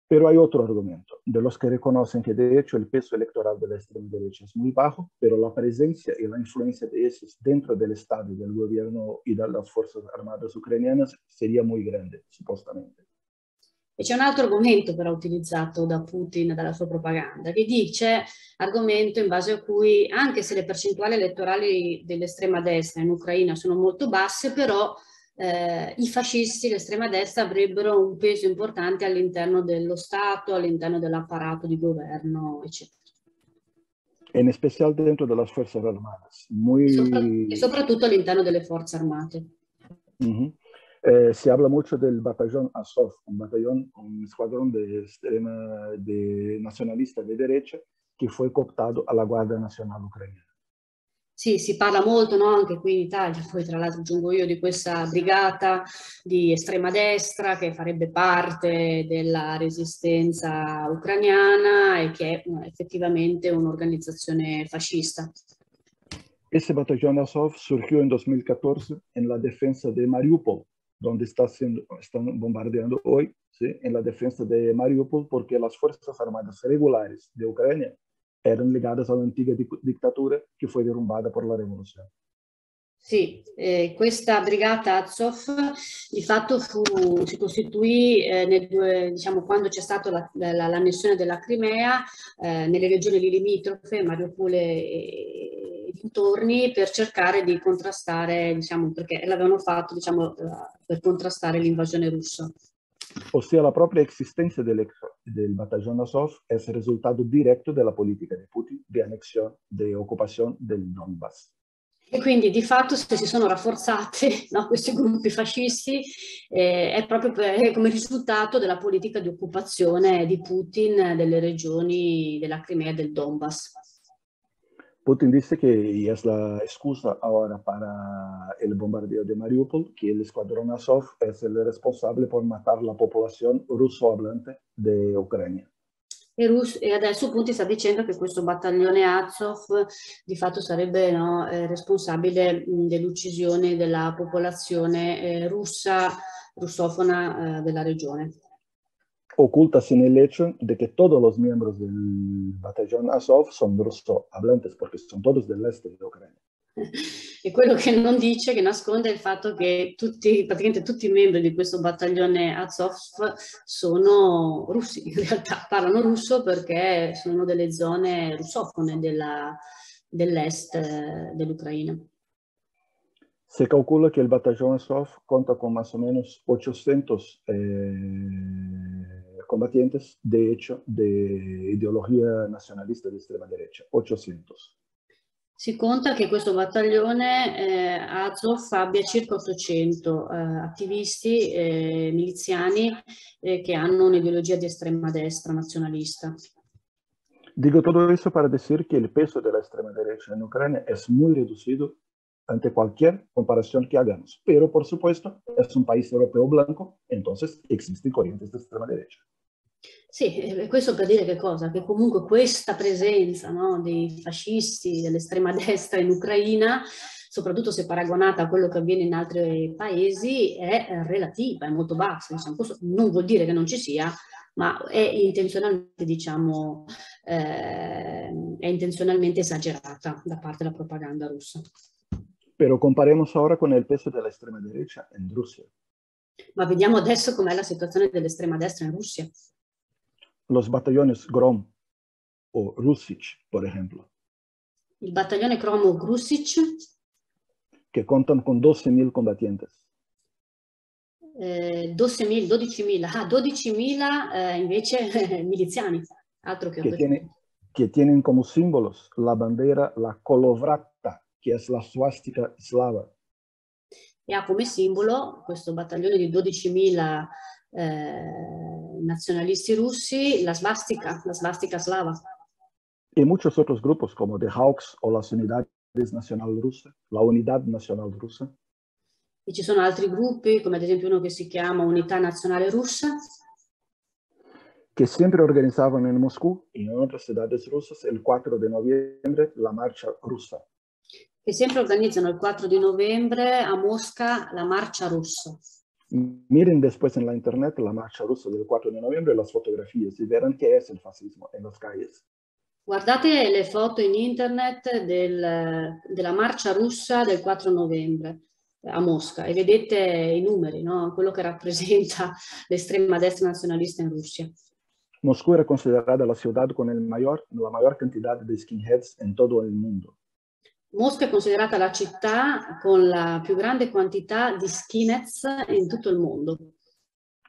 [SPEAKER 2] Pero hay otro argumento, de los que reconocen que de hecho el peso electoral de la extrema derecha es muy bajo, pero la presencia y la influencia de esos dentro del Estado, del gobierno y de las Fuerzas Armadas ucranianas sería muy grande, supostamente.
[SPEAKER 3] E c'è un altro argomento però utilizzato da Putin, dalla sua propaganda, che dice, argomento in base a cui anche se le percentuali elettorali dell'estrema destra in Ucraina sono molto basse, però eh, i fascisti, l'estrema destra, avrebbero un peso importante all'interno dello Stato, all'interno dell'apparato di governo, eccetera.
[SPEAKER 2] En especial dentro de las Fuerzas Armadas. Muy...
[SPEAKER 3] Sopra e soprattutto all'interno delle Forze Armate.
[SPEAKER 2] Uh -huh. eh, se habla mucho del batallón Azov, un batallón, un escuadrón de extrema de nacionalista de derecha que fue cooptado a la Guardia Nacional Ucraniana.
[SPEAKER 3] Sì, si parla molto no? anche qui in Italia, poi tra l'altro aggiungo io, di questa brigata di estrema destra che farebbe parte della resistenza ucraniana e che è effettivamente un'organizzazione fascista.
[SPEAKER 2] Ese Azov surgió en 2014 en la defensa de Mariupol, donde está siendo, están bombardeando hoy, ¿sí? en la defensa de Mariupol, porque las Fuerzas Armadas regulares de Ucrania eran ligadas alla antica dittatura che fu derrumbata per la rivoluzione.
[SPEAKER 3] Sì, eh, questa brigata Azov di fatto fu, si costituì eh, nel, diciamo, quando c'è stata la, la, l'annessione della Crimea eh, nelle regioni limitrofe, Mariupol e, dintorni, per cercare di contrastare, diciamo, perché l'avevano fatto diciamo, per contrastare l'invasione russa.
[SPEAKER 2] Ossia la propria esistenza del, del battaglione Azov è il risultato diretto della politica di Putin di annexione, di occupazione del Donbass.
[SPEAKER 3] E quindi di fatto se si sono rafforzati <laughs> no, questi gruppi fascisti eh, è proprio per, come risultato della politica di occupazione di Putin delle regioni della Crimea e del Donbass.
[SPEAKER 2] Putin dice que es la excusa ahora para el bombardeo de Mariupol, que el escuadrón Azov es el responsable por matar la población ruso-hablante de Ucrania.
[SPEAKER 3] E, adesso Putin sta dicendo che questo battaglione Azov di fatto sarebbe no, eh, responsabile dell'uccisione della popolazione eh, russa, russofona eh, della regione.
[SPEAKER 2] Ocultas en el hecho de que todos los miembros del batallón Azov son ruso hablantes porque son todos del este de Ucrania.
[SPEAKER 3] E quello che non dice, che nasconde, è il fatto che tutti, praticamente tutti i membri di questo battaglione Azov sono russi, in realtà parlano russo perché sono delle zone russofone dell'est eh, dell'Ucraina.
[SPEAKER 2] Se calcula che il battaglione Azov conta con más o menos 800 eh, combatientes, de hecho, de ideología nacionalista de extrema derecha, 800.
[SPEAKER 3] Si conta che questo battaglione eh, Azov abbia circa 800 eh, attivisti eh, miliziani eh, che hanno un'ideologia di estrema destra nazionalista.
[SPEAKER 2] Digo todo eso para decir que el peso de la extrema derecha en Ucrania es muy reducido ante cualquier comparación que hagamos. Pero, por supuesto, es un país europeo blanco, entonces existen corrientes de extrema derecha.
[SPEAKER 3] Sì, questo per dire che cosa? Che comunque questa presenza no, dei fascisti, dell'estrema <laughs> destra in Ucraina, soprattutto se paragonata a quello che avviene in altri paesi, è relativa, è molto bassa. Diciamo. Questo non vuol dire che non ci sia, ma è intenzionalmente, diciamo, eh, è intenzionalmente esagerata da parte della propaganda russa.
[SPEAKER 2] Però comparemos ora con il peso dell'estrema destra in Russia.
[SPEAKER 3] Ma vediamo adesso com'è la situazione dell'estrema destra in Russia.
[SPEAKER 2] Los batallones Grom o Rusic, por ejemplo.
[SPEAKER 3] Il battaglione Grom o Grusic.
[SPEAKER 2] Que contan con 12.000 combatientes.
[SPEAKER 3] Eh, 12.000, 12.000, ah, 12.000 eh, invece <laughs> miliziani, altro che,
[SPEAKER 2] que, tiene, que tienen como símbolos la bandera, la colovrata, che è la swastika slava.
[SPEAKER 3] E ha come simbolo questo battaglione di 12.000 eh, nazionalisti russi, la svastica, la svastica slava.
[SPEAKER 2] Y muchos otros grupos como The Hawks o las Unidades Nacional Russe, la Unidad Nacional Russa.
[SPEAKER 3] E ci sono altri gruppi, come ad esempio uno che si chiama Unità Nazionale Russa.
[SPEAKER 2] Que siempre organizaban en Moscú y en otras ciudades rusas el 4 de noviembre la marcia russa.
[SPEAKER 3] Che sempre organizzano il 4 di novembre a Mosca la marcia russa.
[SPEAKER 2] Miren después en la internet la marcha rusa del 4 de noviembre, las fotografías y verán qué es el fascismo en las calles.
[SPEAKER 3] Guardate le foto in internet del, della marcia russa del 4 novembre a Mosca e vedete i numeri, no? quello che rappresenta <laughs> l'estrema destra nazionalista in Russia.
[SPEAKER 2] Moscú era considerada la ciudad con el mayor, la mayor cantidad de skinheads en todo el mundo.
[SPEAKER 3] Mosca è considerata la città con la più grande quantità di skinheads in tutto il mondo.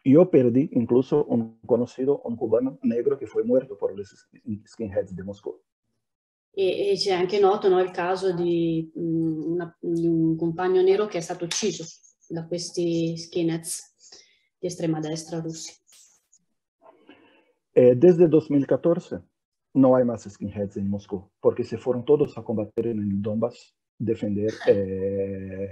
[SPEAKER 2] Yo perdí incluso un conocido, un cubano negro que fue muerto por los skinheads de Moscú.
[SPEAKER 3] E, e c'è anche noto no, il caso di, mh, una, di, un compagno nero che è stato ucciso da questi skinheads di estrema destra russi.
[SPEAKER 2] Eh, desde 2014 no hay más skinheads en Moscú, porque se fueron todos a combatir en el Donbass, defender <laughs> eh,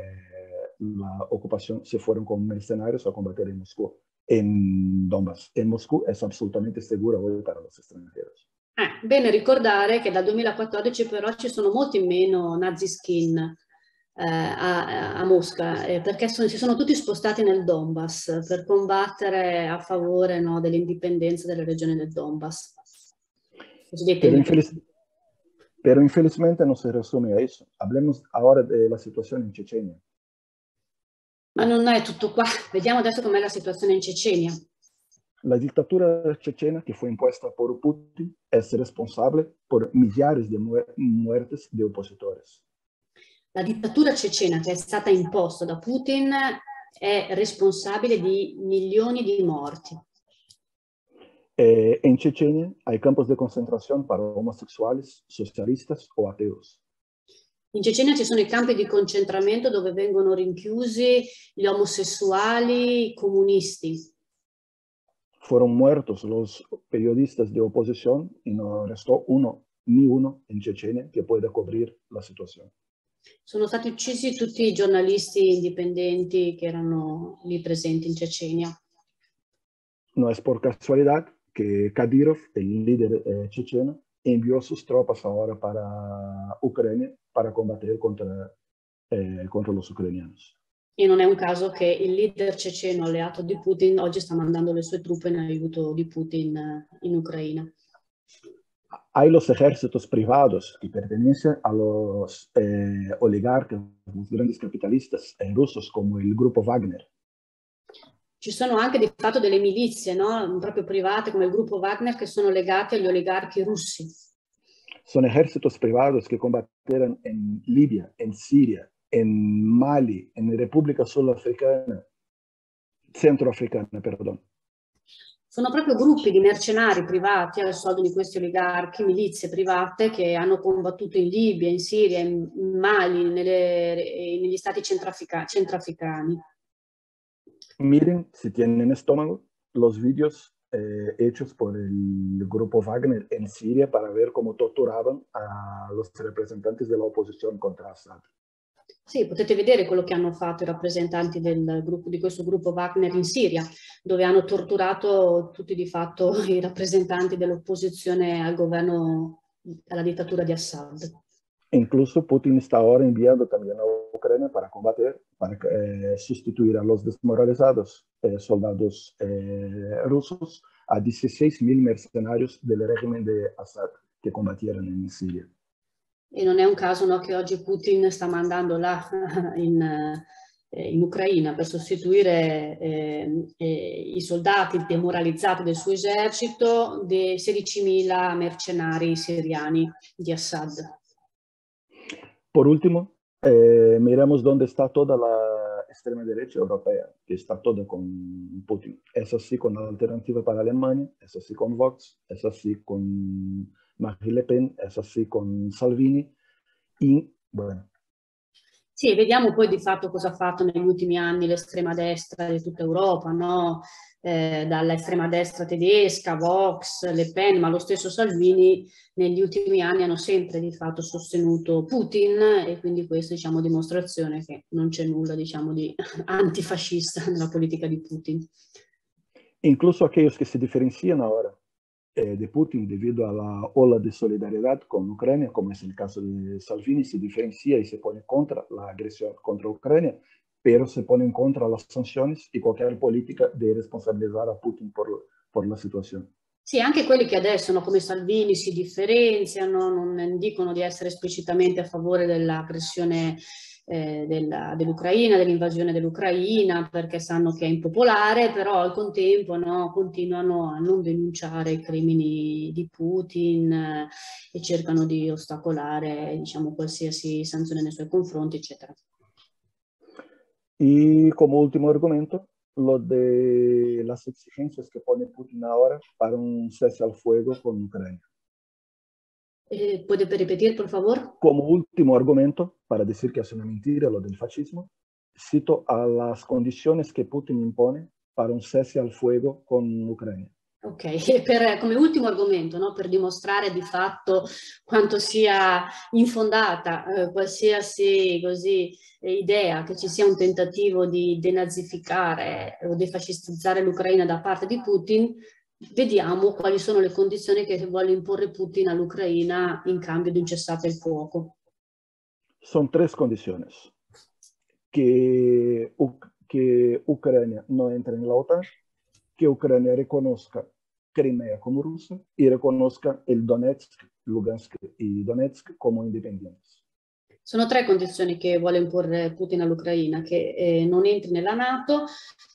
[SPEAKER 2] la ocupación, se fueron como mercenarios a combatir en Moscú, en Donbass. En Moscú es absolutamente seguro hoy para los extranjeros.
[SPEAKER 3] Eh, bene ricordare che dal 2014 però ci sono molti meno nazi skin eh, a, a, Mosca, eh, perché sono, si sono tutti spostati nel Donbass per combattere a favore no, dell'indipendenza delle regioni del Donbass.
[SPEAKER 2] Pero, infeliz, pero, infelizmente no se resume a eso. Hablemos ahora de la situación en Chechenia.
[SPEAKER 3] Ma non è tutto qua. <laughs> Vediamo adesso com'è la situazione in Cecenia.
[SPEAKER 2] La dictadura chechena que fue impuesta por Putin es responsable por millares de mu muertes de opositores.
[SPEAKER 3] La dittatura cecena che è stata imposta da Putin è responsabile di milioni di morti.
[SPEAKER 2] Eh, en Chechenia hay campos de concentración para homosexuales, socialistas o ateos.
[SPEAKER 3] In Cecenia ci sono i campi di concentramento dove vengono rinchiusi gli omosessuali comunisti.
[SPEAKER 2] Fueron muertos los periodistas de oposición y no restó uno ni uno en Chechenia que pueda cubrir la situación.
[SPEAKER 3] Sono stati uccisi tutti i giornalisti indipendenti che erano lì presenti in Cecenia.
[SPEAKER 2] No es por casualidad que Kadyrov, el líder eh, checheno, envió sus tropas ahora para Ucrania para combater contra, eh, contra los ucranianos.
[SPEAKER 3] E non è un caso che il leader ceceno alleato di Putin oggi sta mandando le sue truppe in aiuto di Putin eh, in Ucraina.
[SPEAKER 2] hay los ejércitos privados que pertenecen a los eh, oligarcas, los grandes capitalistas eh, rusos come il gruppo Wagner.
[SPEAKER 3] Ci sono anche di fatto delle milizie, no? proprio private come il gruppo Wagner, che sono legate agli oligarchi russi.
[SPEAKER 2] Sono ejércitos privados que combatieron en Libia, en Siria, en Mali, en República Sudafricana, Centroafricana, perdón.
[SPEAKER 3] Sono proprio gruppi di mercenari privati al soldo di questi oligarchi, milizie private che hanno combattuto in Libia, in Siria, in Mali, nelle, negli stati centrafrica, centrafricani.
[SPEAKER 2] Miren, si tienen estómago, los vídeos eh, hechos por el grupo Wagner en Siria para ver cómo torturaban a los representantes de la oposición contra Assad.
[SPEAKER 3] Sì, potete vedere quello che hanno fatto i rappresentanti del gruppo, di questo gruppo Wagner in Siria, dove hanno torturato tutti di fatto <laughs> i rappresentanti dell'opposizione al governo, alla dittatura di Assad.
[SPEAKER 2] Incluso Putin sta ora inviando también a Ucrania para combater, para eh, sustituir a los desmoralizados eh, soldados eh, rusos a 16.000 mercenarios del régimen de Assad que combatieron en Siria.
[SPEAKER 3] E non è un caso no, che oggi Putin sta mandando là <laughs> in, eh, in Ucraina per sostituire eh, eh, i soldati demoralizzati del suo esercito dei 16.000 mercenari siriani di Assad.
[SPEAKER 2] Por último, eh, miremos dónde está toda la extrema derecha europea, que está toda con Putin. Es así con la alternativa para Alemania, es así con Vox, es así con Marine Le Pen, è así con Salvini, in, bueno.
[SPEAKER 3] Sì, vediamo poi di fatto cosa ha fatto negli ultimi anni l'estrema destra di tutta Europa, no? Eh, dall'estrema destra tedesca, Vox, Le Pen, ma lo stesso Salvini negli ultimi anni hanno sempre di fatto sostenuto Putin e quindi questa diciamo dimostrazione che non c'è nulla diciamo di <laughs> antifascista nella politica di Putin.
[SPEAKER 2] Incluso aquellos que se diferencian ahora eh, de Putin debido a la ola de solidaridad con Ucrania, como es el caso de Salvini, se diferencia y se pone contra la agresión contra Ucrania, pero se pone en contra las sanciones y cualquier política de responsabilizar a Putin por, por la situazione.
[SPEAKER 3] Sì, anche quelli che adesso, no, come Salvini, si differenziano, non dicono di essere esplicitamente a favore dell'aggressione eh, dell'Ucraina, dell'invasione dell'Ucraina, perché sanno che è impopolare, però al contempo no, continuano a non denunciare i crimini di Putin eh, e cercano di ostacolare diciamo, qualsiasi sanzione nei suoi confronti, eccetera.
[SPEAKER 2] E come ultimo argomento, lo de las exigencias que pone Putin ahora para un cese al fuego con Ucrania.
[SPEAKER 3] Eh, ¿Puede repetir, por favor?
[SPEAKER 2] Como último argumento, para decir que es una mentira lo del fascismo, cito a las condiciones que Putin impone para un cese al fuego con Ucraina.
[SPEAKER 3] Ok, <laughs> per, come ultimo argomento, no? per dimostrare di fatto quanto sia infondata eh, qualsiasi così, eh, idea che ci sia un tentativo di denazificare o defascistizzare l'Ucraina da parte di Putin, vediamo quali sono le condizioni che vuole imporre Putin all'Ucraina in cambio di un cessate il fuoco.
[SPEAKER 2] Sono tre condizioni. que, que Ucrania no entre en la OTAN, que Crimea como rusa y reconozca el Donetsk, Lugansk y Donetsk como independientes.
[SPEAKER 3] Sono tre condizioni che vuole imporre Putin all'Ucraina, che eh, non entri nella Nato,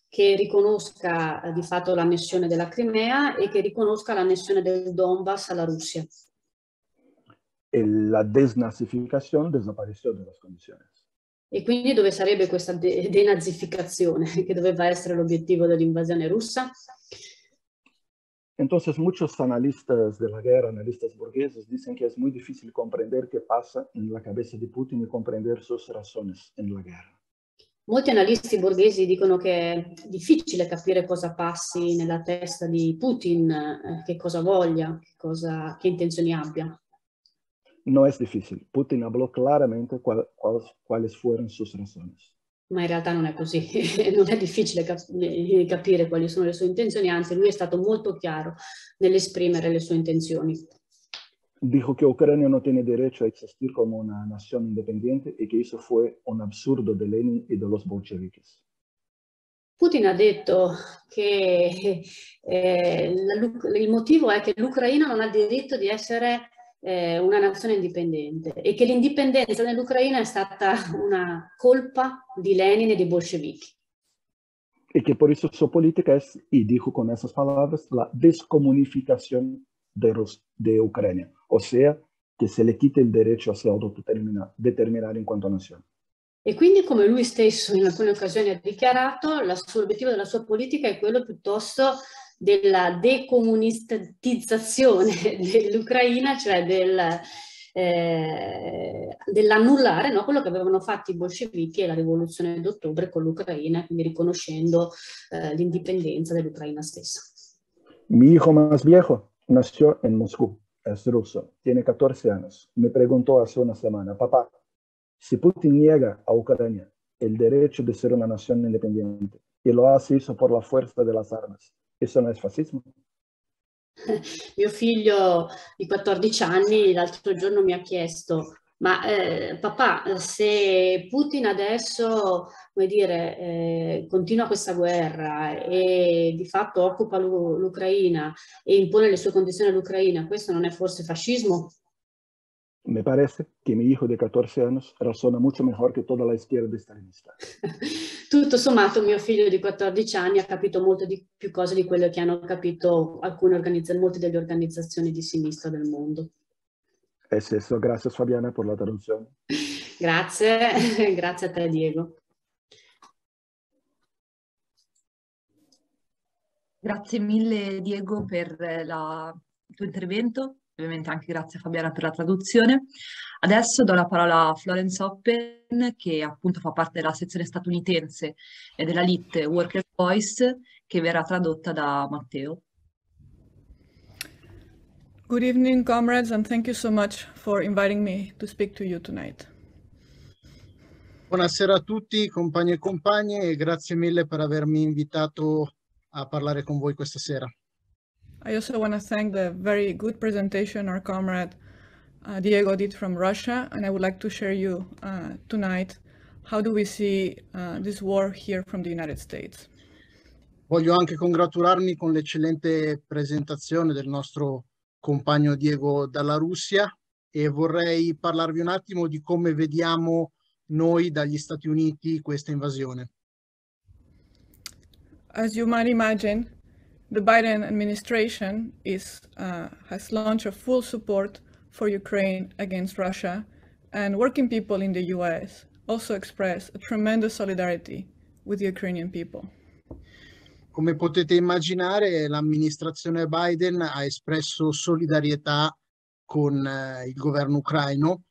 [SPEAKER 3] che riconosca eh, di fatto l'annessione della Crimea e che riconosca l'annessione del Donbass alla Russia.
[SPEAKER 2] E la desnazificazione desapareció de las condiciones.
[SPEAKER 3] E quindi dove sarebbe questa de denazificazione <laughs> che doveva essere l'obiettivo dell'invasione russa?
[SPEAKER 2] Entonces, muchos analistas de la guerra, analistas burgueses, dicen que es muy difícil comprender qué pasa en la cabeza di Putin y comprender sus razones en la guerra.
[SPEAKER 3] Molti analisti borghesi dicono che è difficile capire cosa passi nella testa di Putin, eh, che cosa voglia, che, cosa, che intenzioni abbia.
[SPEAKER 2] No es difícil. Putin habló claramente cuál, cuál, cuáles fueron sus razones.
[SPEAKER 3] Ma in realtà non è così, <laughs> non è difficile cap eh, capire quali sono le sue intenzioni, anzi lui è stato molto chiaro nell'esprimere le sue intenzioni.
[SPEAKER 2] Dijo que Ucrania no tiene derecho a existir como una nación independiente y que eso fue un absurdo de Lenin y de los bolcheviques.
[SPEAKER 3] Putin ha detto che eh, il motivo è che l'Ucraina non ha diritto di essere eh, una nazione indipendente e che l'indipendenza dell'Ucraina è stata <laughs> una colpa di Lenin e dei bolscevichi.
[SPEAKER 2] E che per eso su política es, y dijo con esas palabras, la descomunificación de, Rus de Ucrania, o sea, se le quite il diritto a se autodeterminare in quanto nazione.
[SPEAKER 3] E quindi, come lui stesso in alcune occasioni ha dichiarato, l'obiettivo della sua politica è quello piuttosto della decomunistizzazione <laughs> dell'Ucraina, cioè del, eh, dell'annullare no, quello che avevano fatto i bolscevichi e la rivoluzione d'ottobre con l'Ucraina, quindi riconoscendo eh, l'indipendenza dell'Ucraina stessa.
[SPEAKER 2] Mi hijo más viejo nació en Moscú, es ruso, tiene 14 años. Me preguntó hace una semana, papá, si Putin niega a Ucrania el derecho de ser una nación independiente y lo hace eso por la fuerza de las armas, Questo non è fascismo? <laughs>
[SPEAKER 3] Mio figlio di 14 anni l'altro giorno mi ha chiesto ma eh, papà, se Putin adesso, come dire, eh, continua questa guerra e di fatto occupa l'Ucraina e impone le sue condizioni all'Ucraina, questo non è forse fascismo?
[SPEAKER 2] Me parece que mi hijo de 14 años razona mucho mejor que toda la izquierda stalinista. <laughs>
[SPEAKER 3] Tutto sommato mio figlio di 14 anni ha capito molto di più cose di quelle che hanno capito alcune organizzazioni, molte delle organizzazioni di sinistra del mondo.
[SPEAKER 2] Es eso. Gracias Fabiana por la traduzione. <laughs>
[SPEAKER 3] Grazie, <laughs> grazie a te Diego.
[SPEAKER 1] Grazie mille Diego per la, il tuo intervento ovviamente anche grazie a Fabiana per la traduzione. Adesso do la parola a Florence Oppen, che appunto fa parte della sezione statunitense e della LIT Worker Voice, che verrà tradotta da Matteo.
[SPEAKER 4] Good evening, comrades, and thank you so much for inviting me to speak to you tonight.
[SPEAKER 5] Buonasera a tutti, compagni e compagne, e grazie mille per avermi invitato a parlare con voi questa sera.
[SPEAKER 4] I also want to thank the very good presentation our comrade uh, Diego did from Russia, and I would like to share you uh, tonight how do we see uh, this war here from the United States.
[SPEAKER 5] Voglio anche congratularmi con l'eccellente presentazione del nostro compagno Diego dalla Russia e vorrei parlarvi un attimo di come vediamo noi dagli Stati Uniti questa invasione.
[SPEAKER 4] As you might imagine, the Biden administration is, uh, has launched a full support for Ukraine against Russia, and working people in the US also express a tremendous solidarity with the Ukrainian people.
[SPEAKER 5] Come potete immaginare, l'amministrazione Biden ha espresso solidarietà con eh, il governo ucraino,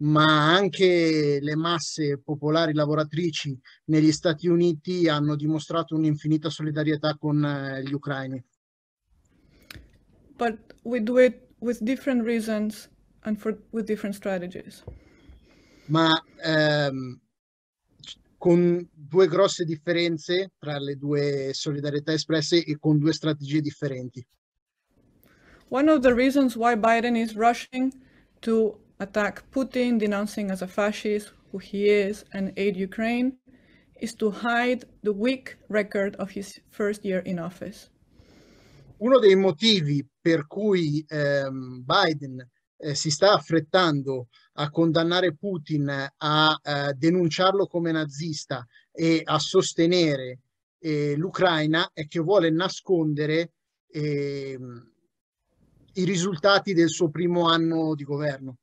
[SPEAKER 5] ma anche le masse popolari lavoratrici negli Stati Uniti hanno dimostrato un'infinita solidarietà con eh, gli ucraini.
[SPEAKER 4] But we do it with different reasons and for, with different strategies.
[SPEAKER 5] Ma ehm, con due grosse differenze tra le due solidarietà espresse e con due strategie differenti.
[SPEAKER 4] One of the reasons why Biden is rushing to attack Putin, denouncing as a fascist who he is, and aid Ukraine, is to hide the weak record of his first year in office.
[SPEAKER 5] Uno dei motivi per cui ehm, Biden eh, si sta affrettando a condannare Putin, a eh, denunciarlo come nazista e a sostenere eh, l'Ucraina è che vuole nascondere ehm, i risultati del suo primo anno di governo.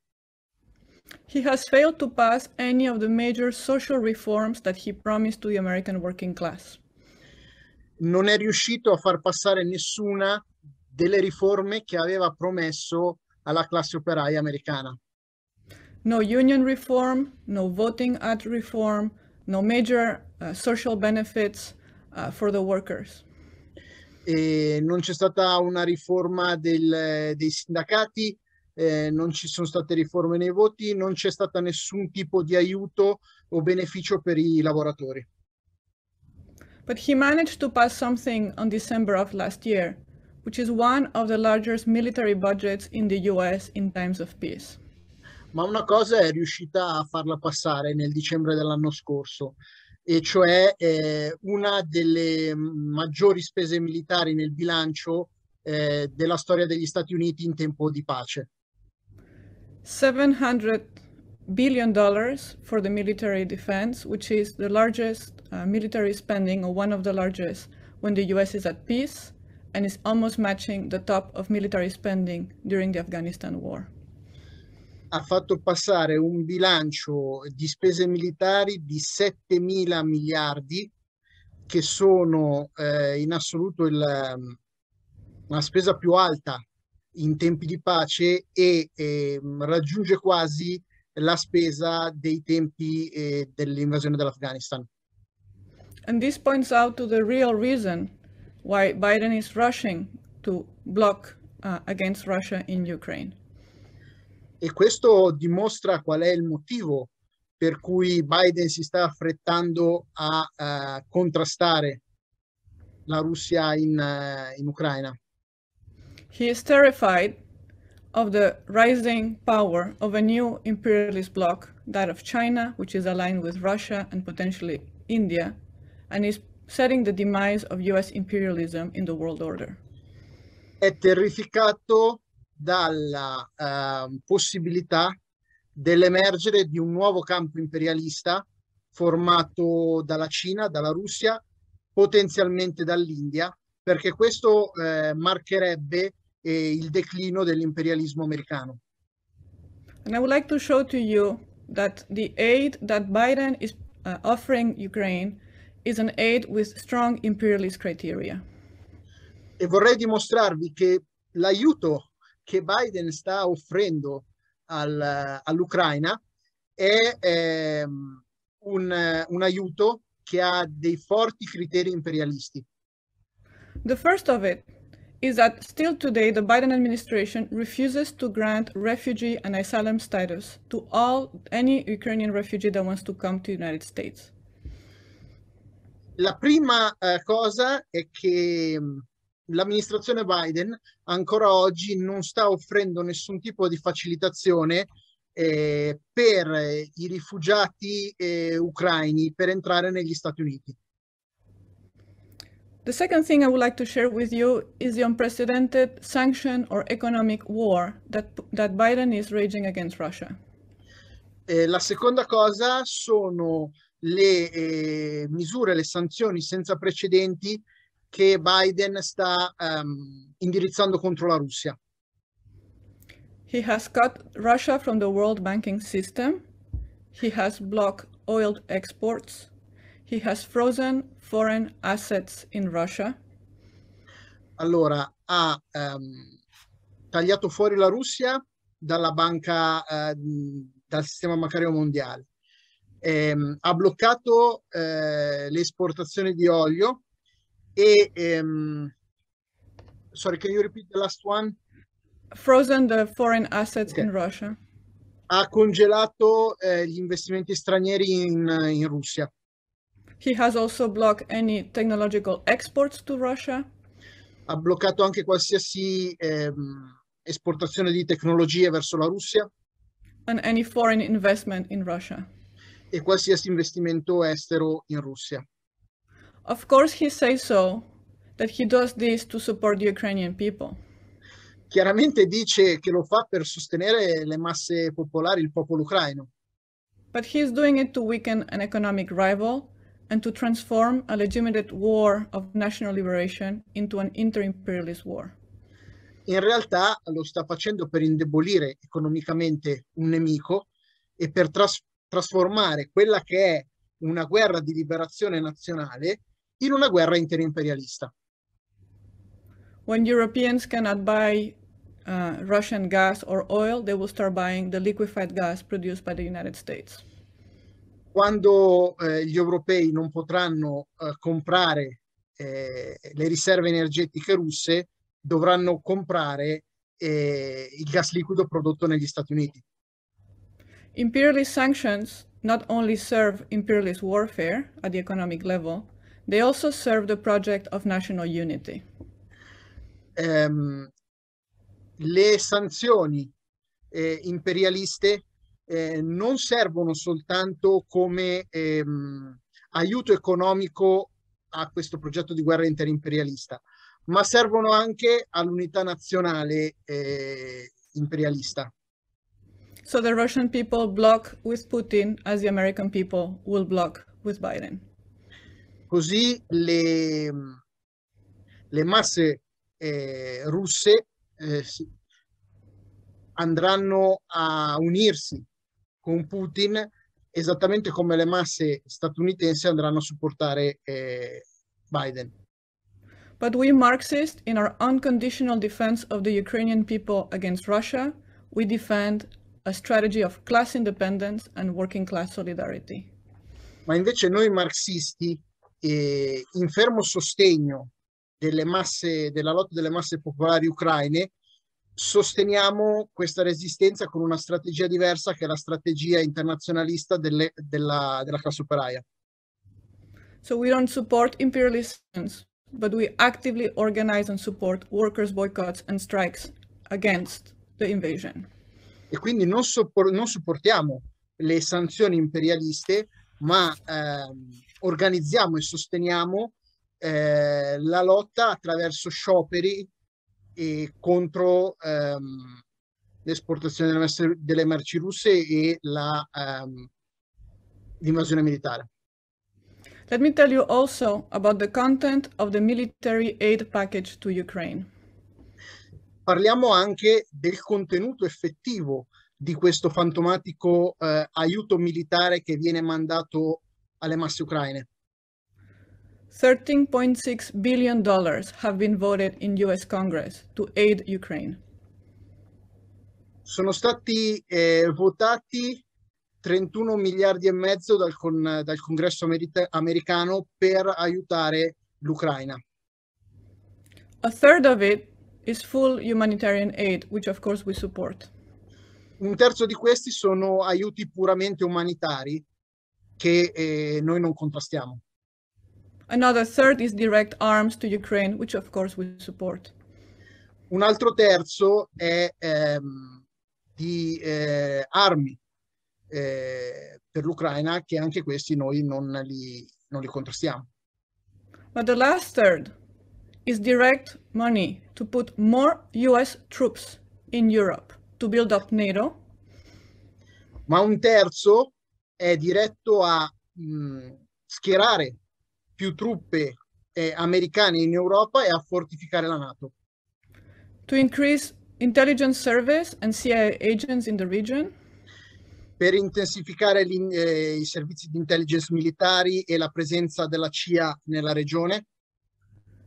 [SPEAKER 4] He has failed to pass any of the major social reforms that he promised to the American working class.
[SPEAKER 5] Non è riuscito a far passare nessuna delle riforme che aveva promesso alla classe operaia americana.
[SPEAKER 4] No union reform, no voting age reform, no major uh, social benefits uh, for the workers.
[SPEAKER 5] E non c'è stata una riforma del, dei sindacati, eh, non ci sono state riforme nei voti, non c'è stato nessun tipo di aiuto o beneficio per i lavoratori.
[SPEAKER 4] But he managed to pass something on December of last year, which is one of the largest military budgets in the US in times of peace.
[SPEAKER 5] Ma una cosa è riuscita a farla passare nel dicembre dell'anno scorso, e cioè eh, una delle maggiori spese militari nel bilancio eh, della storia degli Stati Uniti in tempo di pace.
[SPEAKER 4] 700 billion dollars for the military defense, which is the largest uh, military spending or one of the largest when the US is at peace and is almost matching the top of military spending during the Afghanistan war.
[SPEAKER 5] Ha fatto passare un bilancio di spese militari di 7 mila miliardi, che sono eh, in assoluto il, la spesa più alta in tempi di pace e eh, raggiunge quasi la spesa dei tempi eh, dell'invasione dell'Afghanistan.
[SPEAKER 4] And this points out to the real reason why Biden is rushing to block uh, against Russia in Ukraine.
[SPEAKER 5] E questo dimostra qual è il motivo per cui Biden si sta affrettando a uh, contrastare la Russia in, uh, in Ucraina.
[SPEAKER 4] He is terrified of the rising power of a new imperialist bloc, that of China, which is aligned with Russia and potentially India, and is setting the demise of US imperialism in the world order.
[SPEAKER 5] È terrificato dalla uh, possibilità dell'emergere di un nuovo campo imperialista formato dalla Cina, dalla Russia, potenzialmente dall'India, perché questo eh, marcherebbe eh, il declino dell'imperialismo americano.
[SPEAKER 4] And I would like to show to you that the aid that Biden is uh, offering Ukraine is an aid with strong imperialist criteria.
[SPEAKER 5] E vorrei dimostrarvi che l'aiuto che Biden sta offrendo al, all'Ucraina è ehm, un, un aiuto che ha dei forti criteri imperialisti.
[SPEAKER 4] The first of it is that still today the Biden administration refuses to grant refugee and asylum status to all any Ukrainian refugee that wants to come to the United States.
[SPEAKER 5] La prima eh, cosa è che l'amministrazione Biden ancora oggi non sta offrendo nessun tipo di facilitazione eh, per i rifugiati eh, ucraini per entrare negli Stati Uniti.
[SPEAKER 4] The second thing I would like to share with you is the unprecedented sanction or economic war that, that Biden is raging against Russia.
[SPEAKER 5] Eh, la seconda cosa sono le eh, misure, le sanzioni senza precedenti che Biden sta um, indirizzando contro la Russia.
[SPEAKER 4] He has cut Russia from the world banking system. He has blocked oil exports. He has frozen foreign assets in Russia.
[SPEAKER 5] Allora, ha um, tagliato fuori la Russia dalla banca, uh, dal sistema bancario mondiale. Um, ha bloccato uh, le esportazioni di olio e, um, sorry, can you repeat the last one?
[SPEAKER 4] Frozen the foreign assets okay. in Russia.
[SPEAKER 5] Ha congelato uh, gli investimenti stranieri in, in Russia.
[SPEAKER 4] He has also blocked any technological exports to Russia.
[SPEAKER 5] Ha bloccato anche qualsiasi ehm, esportazione di tecnologie verso la Russia.
[SPEAKER 4] And any foreign investment in Russia.
[SPEAKER 5] e qualsiasi investimento estero in Russia.
[SPEAKER 4] Of course he says so, that he does this to support the Ukrainian people.
[SPEAKER 5] Chiaramente dice che lo fa per sostenere le masse popolari, il popolo ucraino.
[SPEAKER 4] But he is doing it to weaken an economic rival and to transform a legitimate war of national liberation into an inter-imperialist war.
[SPEAKER 5] In realtà lo sta facendo per indebolire economicamente un nemico e per tras- trasformare quella che è una guerra di liberazione nazionale in una guerra interimperialista.
[SPEAKER 4] When Europeans cannot buy uh, Russian gas or oil, they will start buying the liquefied gas produced by the United States.
[SPEAKER 5] Quando eh, gli europei non potranno eh, comprare eh, le riserve energetiche russe, dovranno comprare eh, il gas liquido prodotto negli Stati Uniti.
[SPEAKER 4] Imperialist sanctions not only serve imperialist warfare at the economic level, they also serve the project of national unity.
[SPEAKER 5] Um, le sanzioni eh, imperialiste eh, non servono soltanto come ehm, aiuto economico a questo progetto di guerra interimperialista, ma servono anche all'unità nazionale eh, imperialista.
[SPEAKER 4] So the Russian people block with Putin as the American people will block with Biden.
[SPEAKER 5] Così le, le masse eh, russe eh, andranno a unirsi con Putin esattamente come le masse statunitensi andranno a supportare eh, Biden.
[SPEAKER 4] But we Marxists, in our unconditional defense of the Ukrainian people against Russia, we defend a strategy of class independence and working class solidarity.
[SPEAKER 5] Ma invece noi marxisti, eh, in fermo sostegno delle masse, della lotta delle masse popolari ucraine, sosteniamo questa resistenza con una strategia diversa che è la strategia internazionalista delle, della, della classe operaia.
[SPEAKER 4] So we don't support imperialists, but we actively organize and support workers' boycotts and strikes against the invasion.
[SPEAKER 5] E quindi non, soppor- non supportiamo le sanzioni imperialiste, ma ehm, organizziamo e sosteniamo eh, la lotta attraverso scioperi e contro ehm, l'esportazione delle, merci, delle merci russe e la, ehm, l'invasione militare.
[SPEAKER 4] Let me tell you also about the content of the military aid package to Ukraine.
[SPEAKER 5] Parliamo anche del contenuto effettivo di questo fantomatico eh, aiuto militare che viene mandato alle masse ucraine.
[SPEAKER 4] $13.6 billion have been voted in US Congress to aid Ukraine.
[SPEAKER 5] Sono stati eh, votati 31 miliardi e mezzo dal, con, dal congresso amerita- americano per aiutare l'Ucraina.
[SPEAKER 4] A third of it is full humanitarian aid, which of course we support.
[SPEAKER 5] Un terzo di questi sono aiuti puramente umanitari che eh, noi non contrastiamo.
[SPEAKER 4] Another third is direct arms to Ukraine, which of course we support.
[SPEAKER 5] Un altro terzo è ehm, di eh, armi eh, per l'Ucraina, che anche questi noi non li, non li contrastiamo.
[SPEAKER 4] But the last third is direct money to put more US troops in Europe to build up NATO.
[SPEAKER 5] Ma un terzo è diretto a mh, schierare più truppe eh, americane in Europa e a fortificare la NATO.
[SPEAKER 4] To increase intelligence service and CIA agents in the region.
[SPEAKER 5] Per intensificare eh, i servizi di intelligence militari e la presenza della CIA nella regione.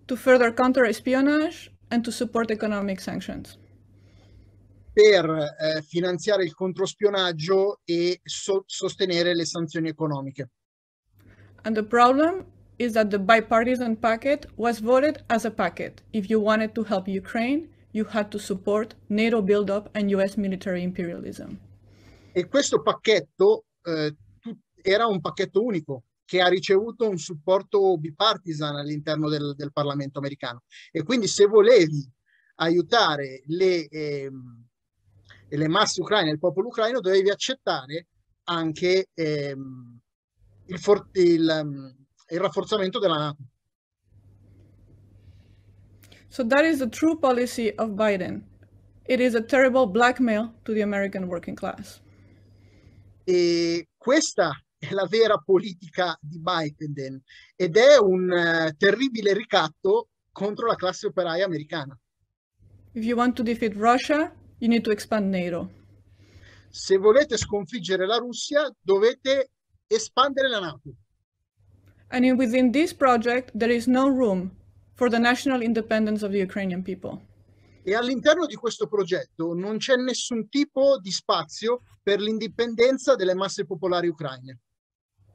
[SPEAKER 4] To further counter espionage and to support economic sanctions.
[SPEAKER 5] Per eh, finanziare il controspionaggio e so sostenere le sanzioni economiche.
[SPEAKER 4] And the problem is that the bipartisan packet was voted as a packet. If you wanted to help Ukraine, you had to support NATO buildup and US military imperialism.
[SPEAKER 5] E questo pacchetto eh, era un pacchetto unico che ha ricevuto un supporto bipartisan all'interno del, del Parlamento americano. E quindi se volevi aiutare le, eh, le masse ucraine, il popolo ucraino, dovevi accettare anche ehm, il, for- il, il rafforzamento della NATO.
[SPEAKER 4] So that is the true policy of Biden. It is a terrible blackmail to the American working class.
[SPEAKER 5] E questa è la vera politica di Biden ed è un uh, terribile ricatto contro la classe operaia americana.
[SPEAKER 4] If you want to defeat Russia, you need to expand NATO.
[SPEAKER 5] Se volete sconfiggere la Russia, dovete espandere la NATO.
[SPEAKER 4] And in, within this project, there is no room for the national independence of the Ukrainian people.
[SPEAKER 5] E all'interno di questo progetto non c'è nessun tipo di spazio per l'indipendenza delle masse popolari ucraine.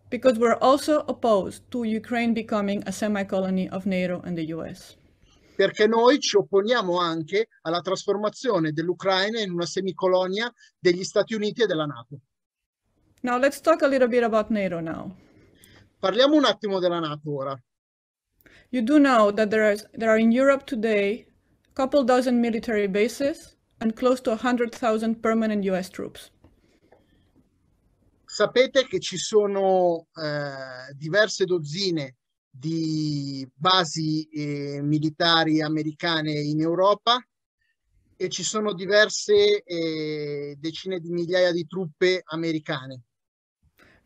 [SPEAKER 4] Because we're also opposed to Ukraine becoming a semi-colony of NATO and the US.
[SPEAKER 5] Perché noi ci opponiamo anche alla trasformazione dell'Ucraina in una semicolonia degli Stati Uniti e della NATO.
[SPEAKER 4] Now let's talk a little bit about NATO now.
[SPEAKER 5] Parliamo un attimo della NATO ora.
[SPEAKER 4] You do know that there, is, there are in Europe today a couple dozen military bases and close to 100,000 permanent US troops.
[SPEAKER 5] Sapete che ci sono eh, diverse dozzine di basi eh, militari americane in Europa e ci sono diverse eh, decine di migliaia di truppe americane.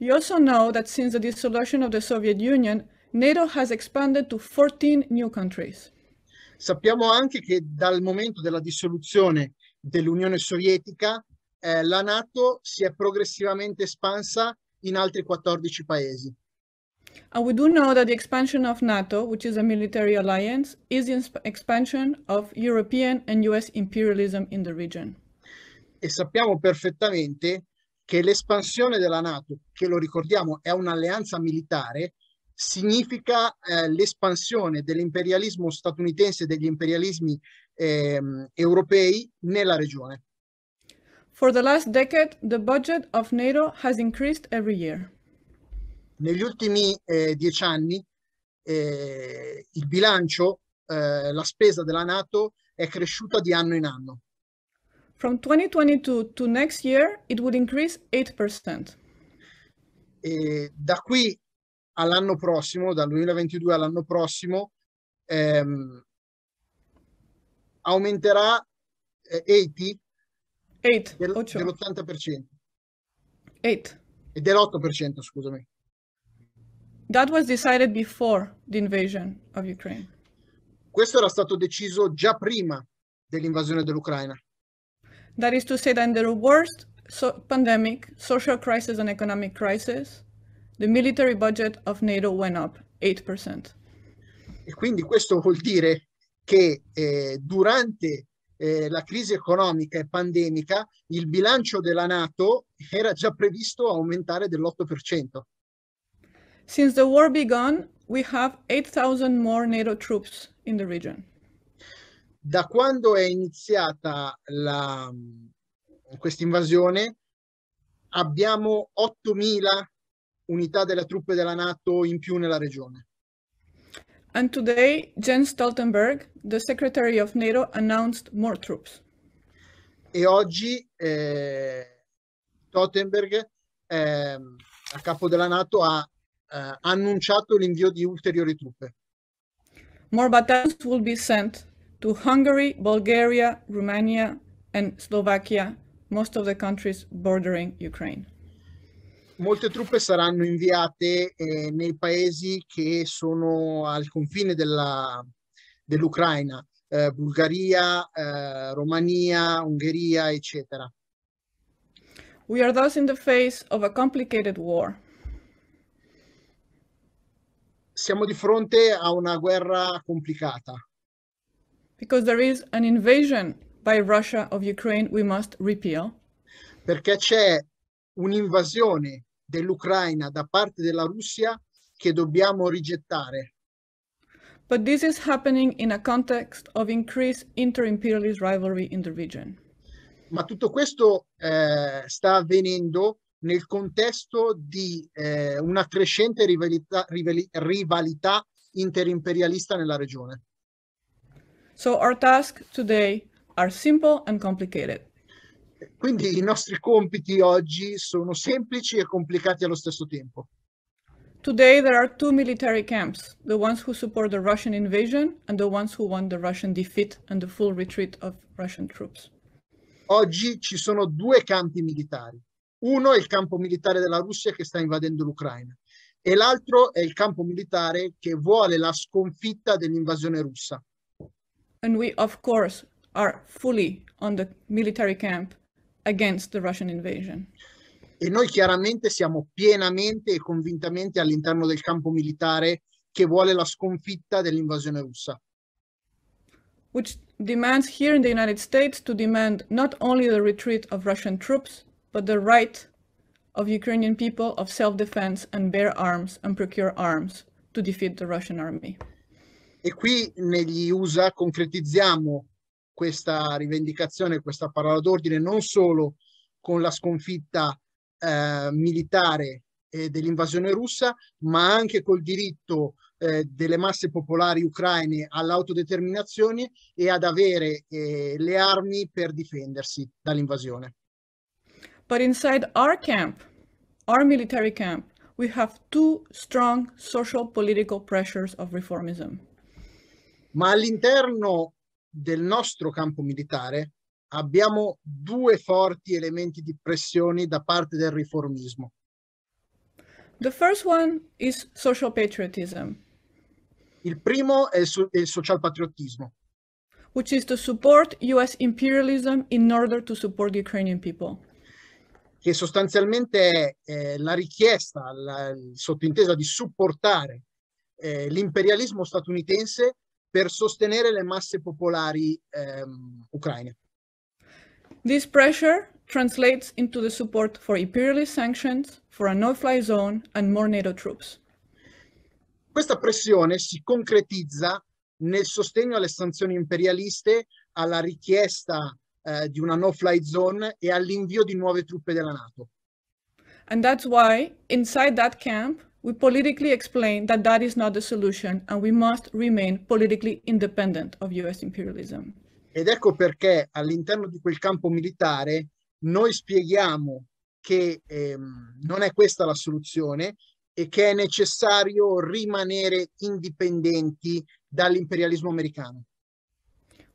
[SPEAKER 4] You also know that since the dissolution of the Soviet Union, NATO has expanded to 14 new countries.
[SPEAKER 5] Sappiamo anche che dal momento della dissoluzione dell'Unione Sovietica eh, la NATO si è progressivamente espansa in altri 14 paesi.
[SPEAKER 4] And we do know that the expansion of NATO, which is a military alliance, is the expansion of European and US imperialism in the region.
[SPEAKER 5] E sappiamo perfettamente che l'espansione della NATO, che lo ricordiamo è un'alleanza militare, significa eh, l'espansione dell'imperialismo statunitense e degli imperialismi eh, europei nella regione.
[SPEAKER 4] For the last decade, the budget of NATO has increased every year.
[SPEAKER 5] Negli ultimi eh, dieci anni eh, il bilancio, eh, la spesa della NATO è cresciuta di anno in anno.
[SPEAKER 4] From 2022 to next year, it would increase 8%.
[SPEAKER 5] E da qui all'anno prossimo, dal 2022 all'anno prossimo, ehm, aumenterà eh, 80
[SPEAKER 4] 8,
[SPEAKER 5] del,
[SPEAKER 4] 8.
[SPEAKER 5] dell'80%
[SPEAKER 4] 8.
[SPEAKER 5] e dell'8%, scusami.
[SPEAKER 4] That was decided before the invasion of Ukraine.
[SPEAKER 5] Questo era stato deciso già prima dell'invasione dell'Ucraina.
[SPEAKER 4] That is to say that in the worst so pandemic, social crisis and economic crisis, the military budget of NATO went up 8%.
[SPEAKER 5] E quindi questo vuol dire che eh, durante eh, la crisi economica e pandemica il bilancio della Nato era già previsto aumentare dell'8%.
[SPEAKER 4] Since the war began, we have 8,000 more NATO troops in the region.
[SPEAKER 5] Da quando è iniziata questa invasione abbiamo 8.000 unità delle truppe della Nato in più nella regione.
[SPEAKER 4] And today, Jens Stoltenberg, the Secretary of NATO, announced more troops.
[SPEAKER 5] E oggi eh, Stoltenberg, eh, a capo della Nato, ha eh, annunciato l'invio di ulteriori truppe.
[SPEAKER 4] More battalions will be sent to Hungary, Bulgaria, Romania, and Slovakia, most of the countries bordering Ukraine.
[SPEAKER 5] Molte truppe saranno inviate eh, nei paesi che sono al confine della, dell'Ucraina, eh, Bulgaria, eh, Romania, Ungheria, eccetera.
[SPEAKER 4] We are thus in the face of a complicated war.
[SPEAKER 5] Siamo di fronte a una guerra complicata.
[SPEAKER 4] Because there is an invasion by Russia of Ukraine we must repeal.
[SPEAKER 5] Perché c'è un'invasione dell'Ucraina da parte della Russia che dobbiamo rigettare.
[SPEAKER 4] But this is happening in a context of increased inter-imperialist rivalry in the region.
[SPEAKER 5] Ma tutto questo eh, sta avvenendo nel contesto di eh, una crescente rivalità, rivalità interimperialista nella regione.
[SPEAKER 4] So our tasks today are simple and complicated.
[SPEAKER 5] Quindi i nostri compiti oggi sono semplici e complicati allo stesso tempo.
[SPEAKER 4] Today there are two military camps, the ones who support the Russian invasion and the ones who want the Russian defeat and the full retreat of Russian troops.
[SPEAKER 5] Oggi ci sono due campi militari. Uno è il campo militare della Russia che sta invadendo l'Ucraina e l'altro è il campo militare che vuole la sconfitta dell'invasione russa.
[SPEAKER 4] And we, of course, are fully on the military camp against the Russian invasion.
[SPEAKER 5] E noi chiaramente siamo pienamente e convintamente all'interno del campo militare che vuole la sconfitta dell'invasione russa.
[SPEAKER 4] Which demands here in the United States to demand not only the retreat of Russian troops, but the right of Ukrainian people of self-defense and bear arms and procure arms to defeat the Russian army.
[SPEAKER 5] E qui negli USA concretizziamo questa rivendicazione, questa parola d'ordine, non solo con la sconfitta eh, militare eh, dell'invasione russa, ma anche col diritto eh, delle masse popolari ucraine all'autodeterminazione e ad avere eh, le armi per difendersi dall'invasione.
[SPEAKER 4] But inside our camp, our military camp, we have two strong social political pressures of reformism.
[SPEAKER 5] Ma all'interno del nostro campo militare abbiamo due forti elementi di pressione da parte del riformismo.
[SPEAKER 4] The first one is social patriotism,
[SPEAKER 5] Il primo è il, so- il socialpatriottismo,
[SPEAKER 4] which is to support US imperialism in order to support the Ukrainian people.
[SPEAKER 5] che sostanzialmente è eh, la richiesta, la, sottintesa di supportare eh, l'imperialismo statunitense per sostenere le masse popolari ehm, ucraine.
[SPEAKER 4] This pressure translates into the support for imperialist sanctions, for a no-fly zone, and more NATO troops.
[SPEAKER 5] Questa pressione si concretizza nel sostegno alle sanzioni imperialiste, alla richiesta eh, di una no-fly zone e all'invio di nuove truppe della Nato.
[SPEAKER 4] And that's why, inside that camp, we politically explain that that is not the solution and we must remain politically independent of US imperialism.
[SPEAKER 5] Ed ecco perché all'interno di quel campo militare noi spieghiamo che ehm, non è questa la soluzione e che è necessario rimanere indipendenti dall'imperialismo americano.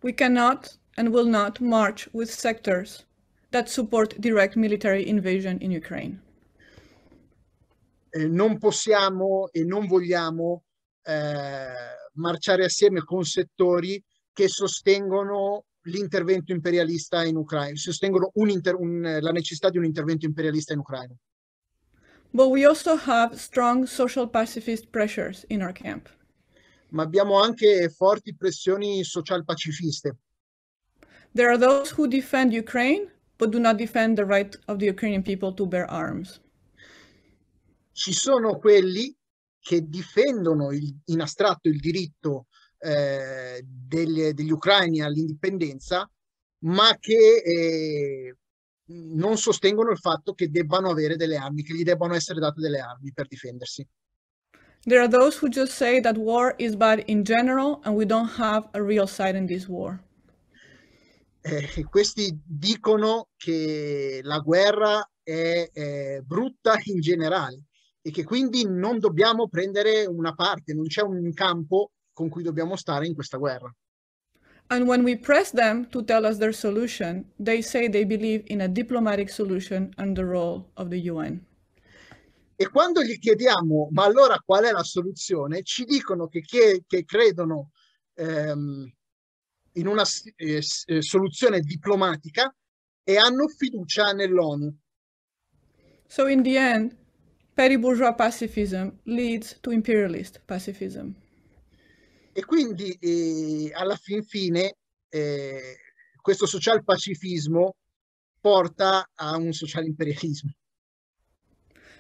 [SPEAKER 4] We cannot and will not march with sectors that support direct military invasion in Ukraine.
[SPEAKER 5] Eh, non possiamo e non vogliamo eh, marciare assieme con settori che sostengono l'intervento imperialista in Ucraina, sostengono un inter- un- la necessità di un intervento imperialista in Ucraina.
[SPEAKER 4] But we also have strong social pacifist pressures in our camp.
[SPEAKER 5] Ma abbiamo anche forti pressioni social pacifiste.
[SPEAKER 4] There are those who defend Ukraine but do not defend the right of the Ukrainian people to bear arms.
[SPEAKER 5] Ci sono quelli che difendono il- in astratto il diritto eh, degli, degli ucraini all'indipendenza, ma che eh, non sostengono il fatto che debbano avere delle armi, che gli debbano essere date delle armi per difendersi.
[SPEAKER 4] There are those who just say that war is bad in general and we don't have a real side in this war.
[SPEAKER 5] Eh, questi dicono che la guerra è eh, brutta in generale e che quindi non dobbiamo prendere una parte, non c'è un campo con cui dobbiamo stare in questa guerra.
[SPEAKER 4] And when we press them to tell us their solution, they say they believe in a diplomatic solution and the role of the UN.
[SPEAKER 5] E quando gli chiediamo, ma allora qual è la soluzione, ci dicono che, che- che credono ehm, in una eh, eh, soluzione diplomatica e hanno fiducia nell'ONU.
[SPEAKER 4] So in the end, petty bourgeois pacifism leads to imperialist pacifism.
[SPEAKER 5] E quindi eh, alla fin fine eh, questo social pacifismo porta a un social imperialismo.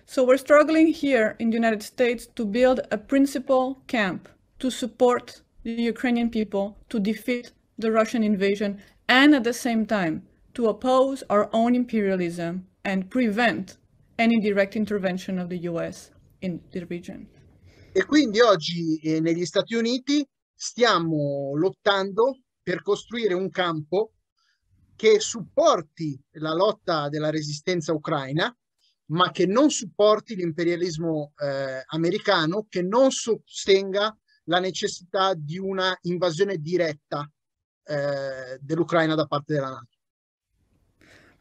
[SPEAKER 4] So we're struggling here in the United States to build a principal camp to support the Ukrainian people to defeat the Russian invasion and at the same time to oppose our own imperialism and prevent any direct intervention of the US in the region.
[SPEAKER 5] E quindi oggi eh, negli Stati Uniti stiamo lottando per costruire un campo che supporti la lotta della resistenza ucraina, ma che non supporti l'imperialismo eh, americano, che non sostenga la necessità di una invasione diretta eh, dell'Ucraina da parte della NATO.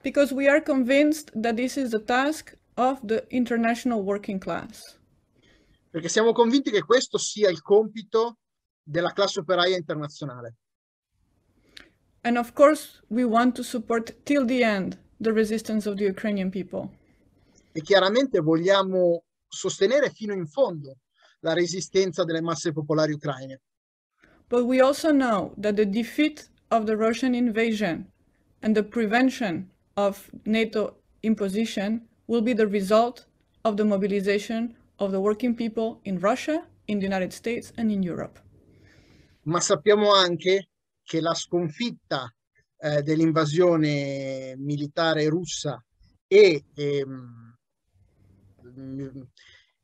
[SPEAKER 4] Because we are convinced that this is the task of the international working class.
[SPEAKER 5] Perché siamo convinti che questo sia il compito della classe operaia internazionale.
[SPEAKER 4] And of course, we want to support till the end the resistance of the Ukrainian people.
[SPEAKER 5] E chiaramente vogliamo sostenere fino in fondo la resistenza delle masse popolari ucraine.
[SPEAKER 4] But we also know that the defeat of the Russian invasion and the prevention of NATO imposition will be the result of the mobilization of the working people in Russia, in the United States and in Europe.
[SPEAKER 5] Ma sappiamo anche che la sconfitta eh, dell'invasione militare russa e ehm,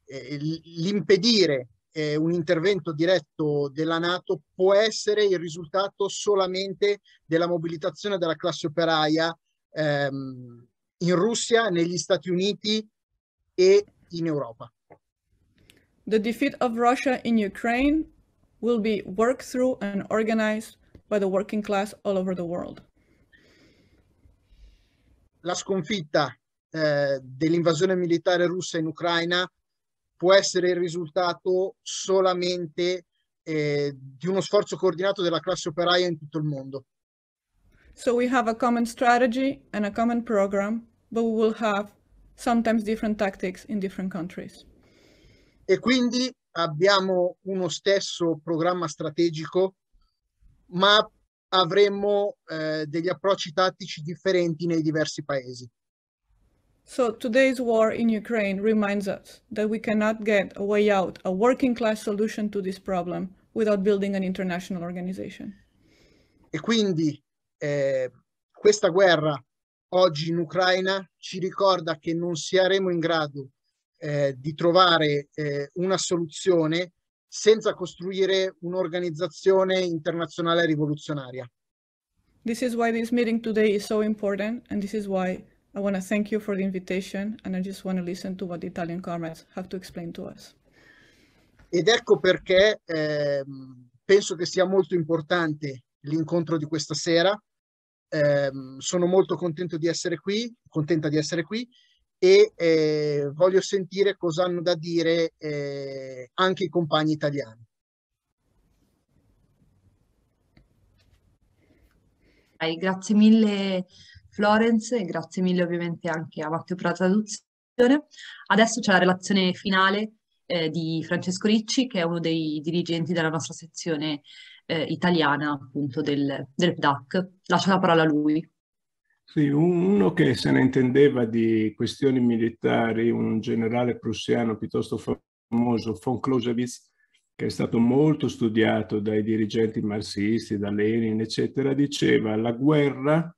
[SPEAKER 5] eh, l'impedire eh, un intervento diretto della Nato può essere il risultato solamente della mobilitazione della classe operaia ehm, in Russia, negli Stati Uniti e in Europa.
[SPEAKER 4] The defeat of Russia in Ukraine will be worked through and organized by the working class all over the world.
[SPEAKER 5] La sconfitta eh, dell'invasione militare russa in Ucraina può essere il risultato solamente eh, di uno sforzo coordinato della classe operaia in tutto il mondo.
[SPEAKER 4] So we have a common strategy and a common program, but we will have sometimes different tactics in different countries.
[SPEAKER 5] E quindi abbiamo uno stesso programma strategico, ma avremo eh, degli approcci tattici differenti nei diversi paesi.
[SPEAKER 4] So today's war in Ukraine reminds us that we cannot get a way out, a working class solution to this problem without building an international organization.
[SPEAKER 5] E quindi eh, questa guerra oggi in Ucraina ci ricorda che non saremo in grado eh, di trovare eh, una soluzione senza costruire un'organizzazione internazionale rivoluzionaria.
[SPEAKER 4] This is why this meeting today is so important and this is why I want to thank you for the invitation and I just want to listen to what the Italian comrades have to explain to us.
[SPEAKER 5] Ed ecco perché eh, penso che sia molto importante l'incontro di questa sera eh, sono molto contento di essere qui, contenta di essere qui e eh, voglio sentire cosa hanno da dire eh, anche i compagni italiani.
[SPEAKER 1] Grazie mille Florence e grazie mille ovviamente anche a Matteo per la traduzione. Adesso c'è la relazione finale eh, di Francesco Ricci, che è uno dei dirigenti della nostra sezione eh, italiana appunto del, del PDAC. Lascio la parola a lui.
[SPEAKER 6] Sì, uno che se ne intendeva di questioni militari, un generale prussiano piuttosto famoso, von Clausewitz, che è stato molto studiato dai dirigenti marxisti, da Lenin, eccetera, diceva la guerra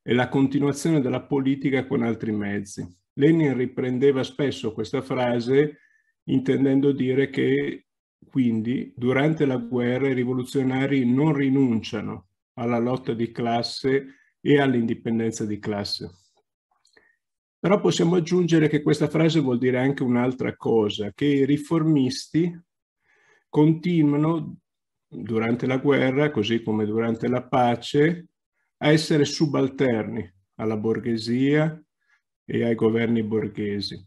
[SPEAKER 6] è la continuazione della politica con altri mezzi. Lenin riprendeva spesso questa frase intendendo dire che quindi, durante la guerra, i rivoluzionari non rinunciano alla lotta di classe e all'indipendenza di classe. Però possiamo aggiungere che questa frase vuol dire anche un'altra cosa, che i riformisti continuano durante la guerra, così come durante la pace, a essere subalterni alla borghesia e ai governi borghesi.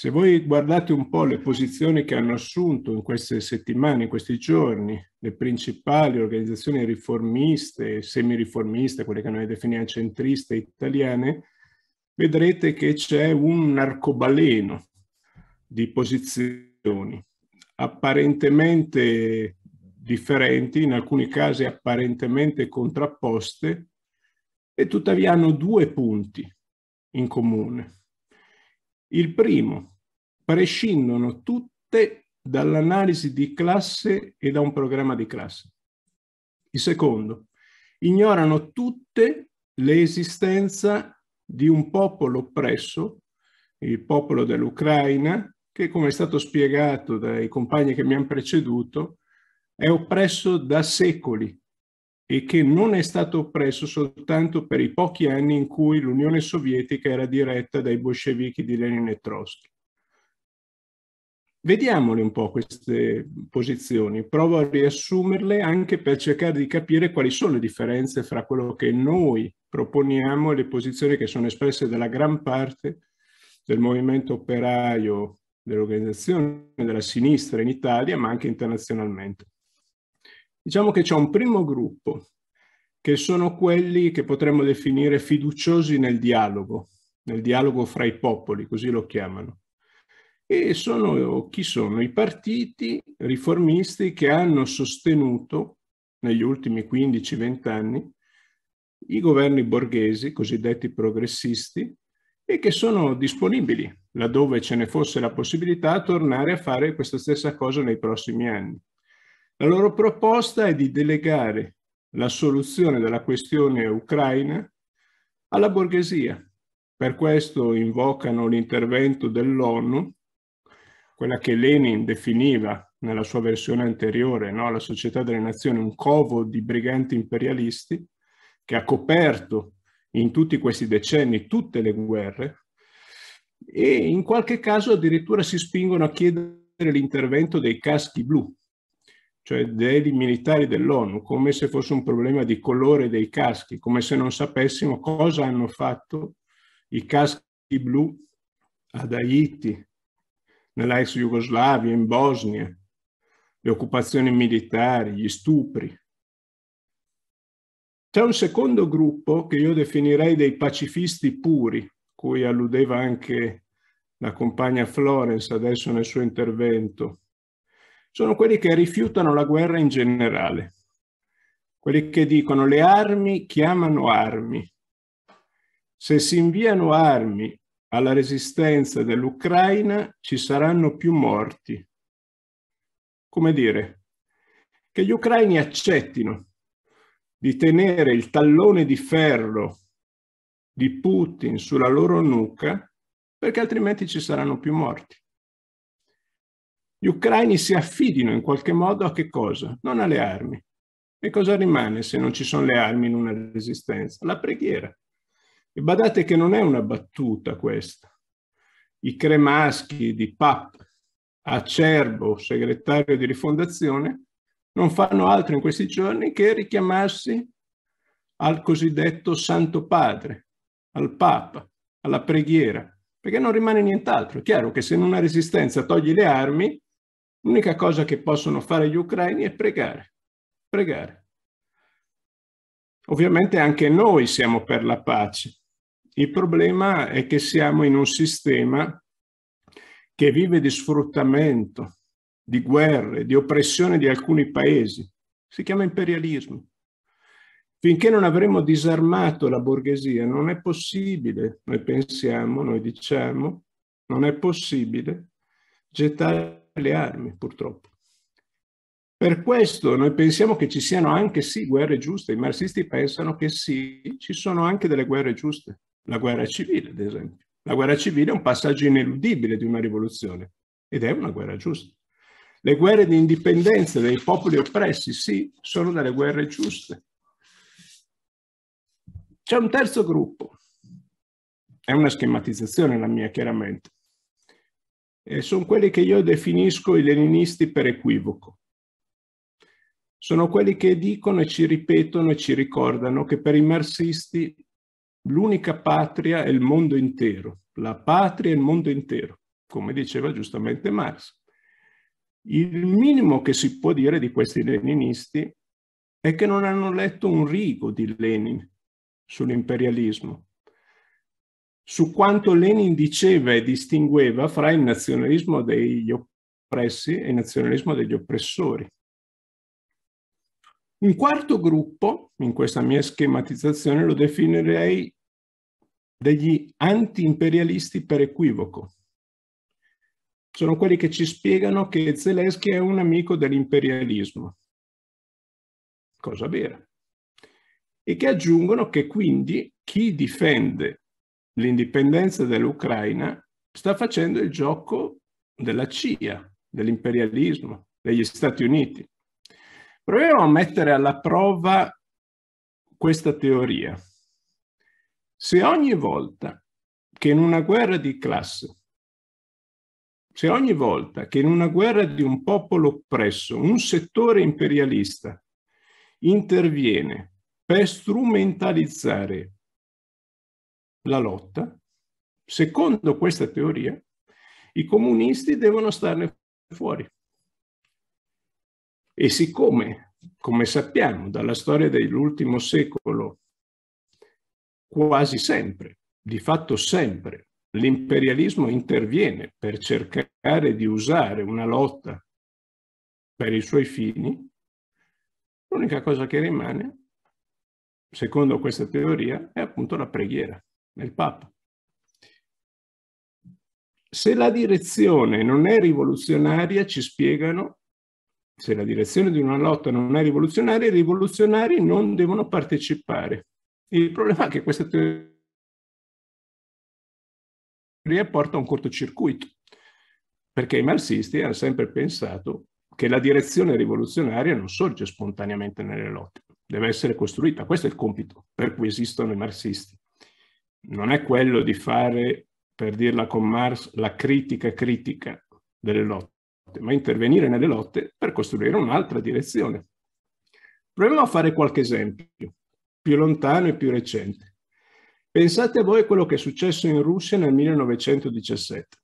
[SPEAKER 6] Se voi guardate un po' le posizioni che hanno assunto in queste settimane, in questi giorni, le principali organizzazioni riformiste, semiriformiste, quelle che noi definiamo centriste italiane, vedrete che c'è un arcobaleno di posizioni apparentemente differenti, in alcuni casi apparentemente contrapposte, e tuttavia hanno due punti in comune. Il primo, prescindono tutte dall'analisi di classe e da un programma di classe. Il secondo, ignorano tutte l'esistenza di un popolo oppresso, il popolo dell'Ucraina, che come è stato spiegato dai compagni che mi hanno preceduto, è oppresso da secoli e che non è stato oppresso soltanto per i pochi anni in cui l'Unione Sovietica era diretta dai bolscevichi di Lenin e Trotsky. Vediamole un po' queste posizioni, provo a riassumerle anche per cercare di capire quali sono le differenze fra quello che noi proponiamo e le posizioni che sono espresse dalla gran parte del movimento operaio, dell'organizzazione della sinistra in Italia, ma anche internazionalmente. Diciamo che c'è un primo gruppo, che sono quelli che potremmo definire fiduciosi nel dialogo, nel dialogo fra i popoli, così lo chiamano e sono, chi sono? I partiti riformisti che hanno sostenuto negli ultimi 15-20 anni i governi borghesi, cosiddetti progressisti, e che sono disponibili, laddove ce ne fosse la possibilità, a tornare a fare questa stessa cosa nei prossimi anni. La loro proposta è di delegare la soluzione della questione ucraina alla borghesia. Per questo invocano l'intervento dell'ONU quella che Lenin definiva nella sua versione anteriore, no? la società delle nazioni, un covo di briganti imperialisti che ha coperto in tutti questi decenni tutte le guerre e in qualche caso addirittura si spingono a chiedere l'intervento dei caschi blu, cioè dei militari dell'ONU, come se fosse un problema di colore dei caschi, come se non sapessimo cosa hanno fatto i caschi blu ad Haiti, nella ex Jugoslavia, in Bosnia, le occupazioni militari, gli stupri. C'è un secondo gruppo che io definirei dei pacifisti puri, cui alludeva anche la compagna Florence adesso nel suo intervento. Sono quelli che rifiutano la guerra in generale, quelli che dicono le armi chiamano armi. Se si inviano armi alla resistenza dell'Ucraina ci saranno più morti. Come dire, che gli ucraini accettino di tenere il tallone di ferro di Putin sulla loro nuca perché altrimenti ci saranno più morti. Gli ucraini si affidino in qualche modo a che cosa? Non alle armi. E cosa rimane se non ci sono le armi in una resistenza? La preghiera. E badate che non è una battuta questa. I cremaschi di Pap, Acerbo, segretario di rifondazione, non fanno altro in questi giorni che richiamarsi al cosiddetto Santo Padre, al Papa, alla preghiera, perché non rimane nient'altro. È chiaro che se in una resistenza togli le armi, l'unica cosa che possono fare gli ucraini è pregare, pregare. Ovviamente anche noi siamo per la pace, il problema è che siamo in un sistema che vive di sfruttamento, di guerre, di oppressione di alcuni paesi. Si chiama imperialismo. Finché non avremo disarmato la borghesia, non è possibile, noi pensiamo, noi diciamo, non è possibile gettare le armi, purtroppo. Per questo noi pensiamo che ci siano anche sì guerre giuste, i marxisti pensano che sì, ci sono anche delle guerre giuste la guerra civile, ad esempio. La guerra civile è un passaggio ineludibile di una rivoluzione ed è una guerra giusta. Le guerre di indipendenza dei popoli oppressi, sì, sono delle guerre giuste. C'è un terzo gruppo, è una schematizzazione la mia chiaramente, e sono quelli che io definisco i leninisti per equivoco. Sono quelli che dicono e ci ripetono e ci ricordano che per i marxisti l'unica patria è il mondo intero, la patria è il mondo intero, come diceva giustamente Marx. Il minimo che si può dire di questi leninisti è che non hanno letto un rigo di Lenin sull'imperialismo, su quanto Lenin diceva e distingueva fra il nazionalismo degli oppressi e il nazionalismo degli oppressori. Un quarto gruppo, in questa mia schematizzazione, lo definirei degli anti-imperialisti per equivoco. Sono quelli che ci spiegano che Zelensky è un amico dell'imperialismo. Cosa vera. E che aggiungono che quindi chi difende l'indipendenza dell'Ucraina sta facendo il gioco della CIA, dell'imperialismo, degli Stati Uniti. Proviamo a mettere alla prova questa teoria. Se ogni volta che in una guerra di classe, se ogni volta che in una guerra di un popolo oppresso un settore imperialista interviene per strumentalizzare la lotta, secondo questa teoria, i comunisti devono starne fuori. E siccome, come sappiamo dalla storia dell'ultimo secolo, quasi sempre, di fatto sempre, l'imperialismo interviene per cercare di usare una lotta per i suoi fini, l'unica cosa che rimane, secondo questa teoria, è appunto la preghiera, del Papa. Se la direzione non è rivoluzionaria, ci spiegano, se la direzione di una lotta non è rivoluzionaria, i rivoluzionari non devono partecipare. Il problema è che questa teoria porta a un cortocircuito, perché i marxisti hanno sempre pensato che la direzione rivoluzionaria non sorge spontaneamente nelle lotte, deve essere costruita. Questo è il compito per cui esistono i marxisti. Non è quello di fare per dirla con Marx, la critica critica delle lotte, ma intervenire nelle lotte per costruire un'altra direzione. Proviamo a fare qualche esempio, più lontano e più recente. Pensate a voi quello che è successo in Russia nel 1917.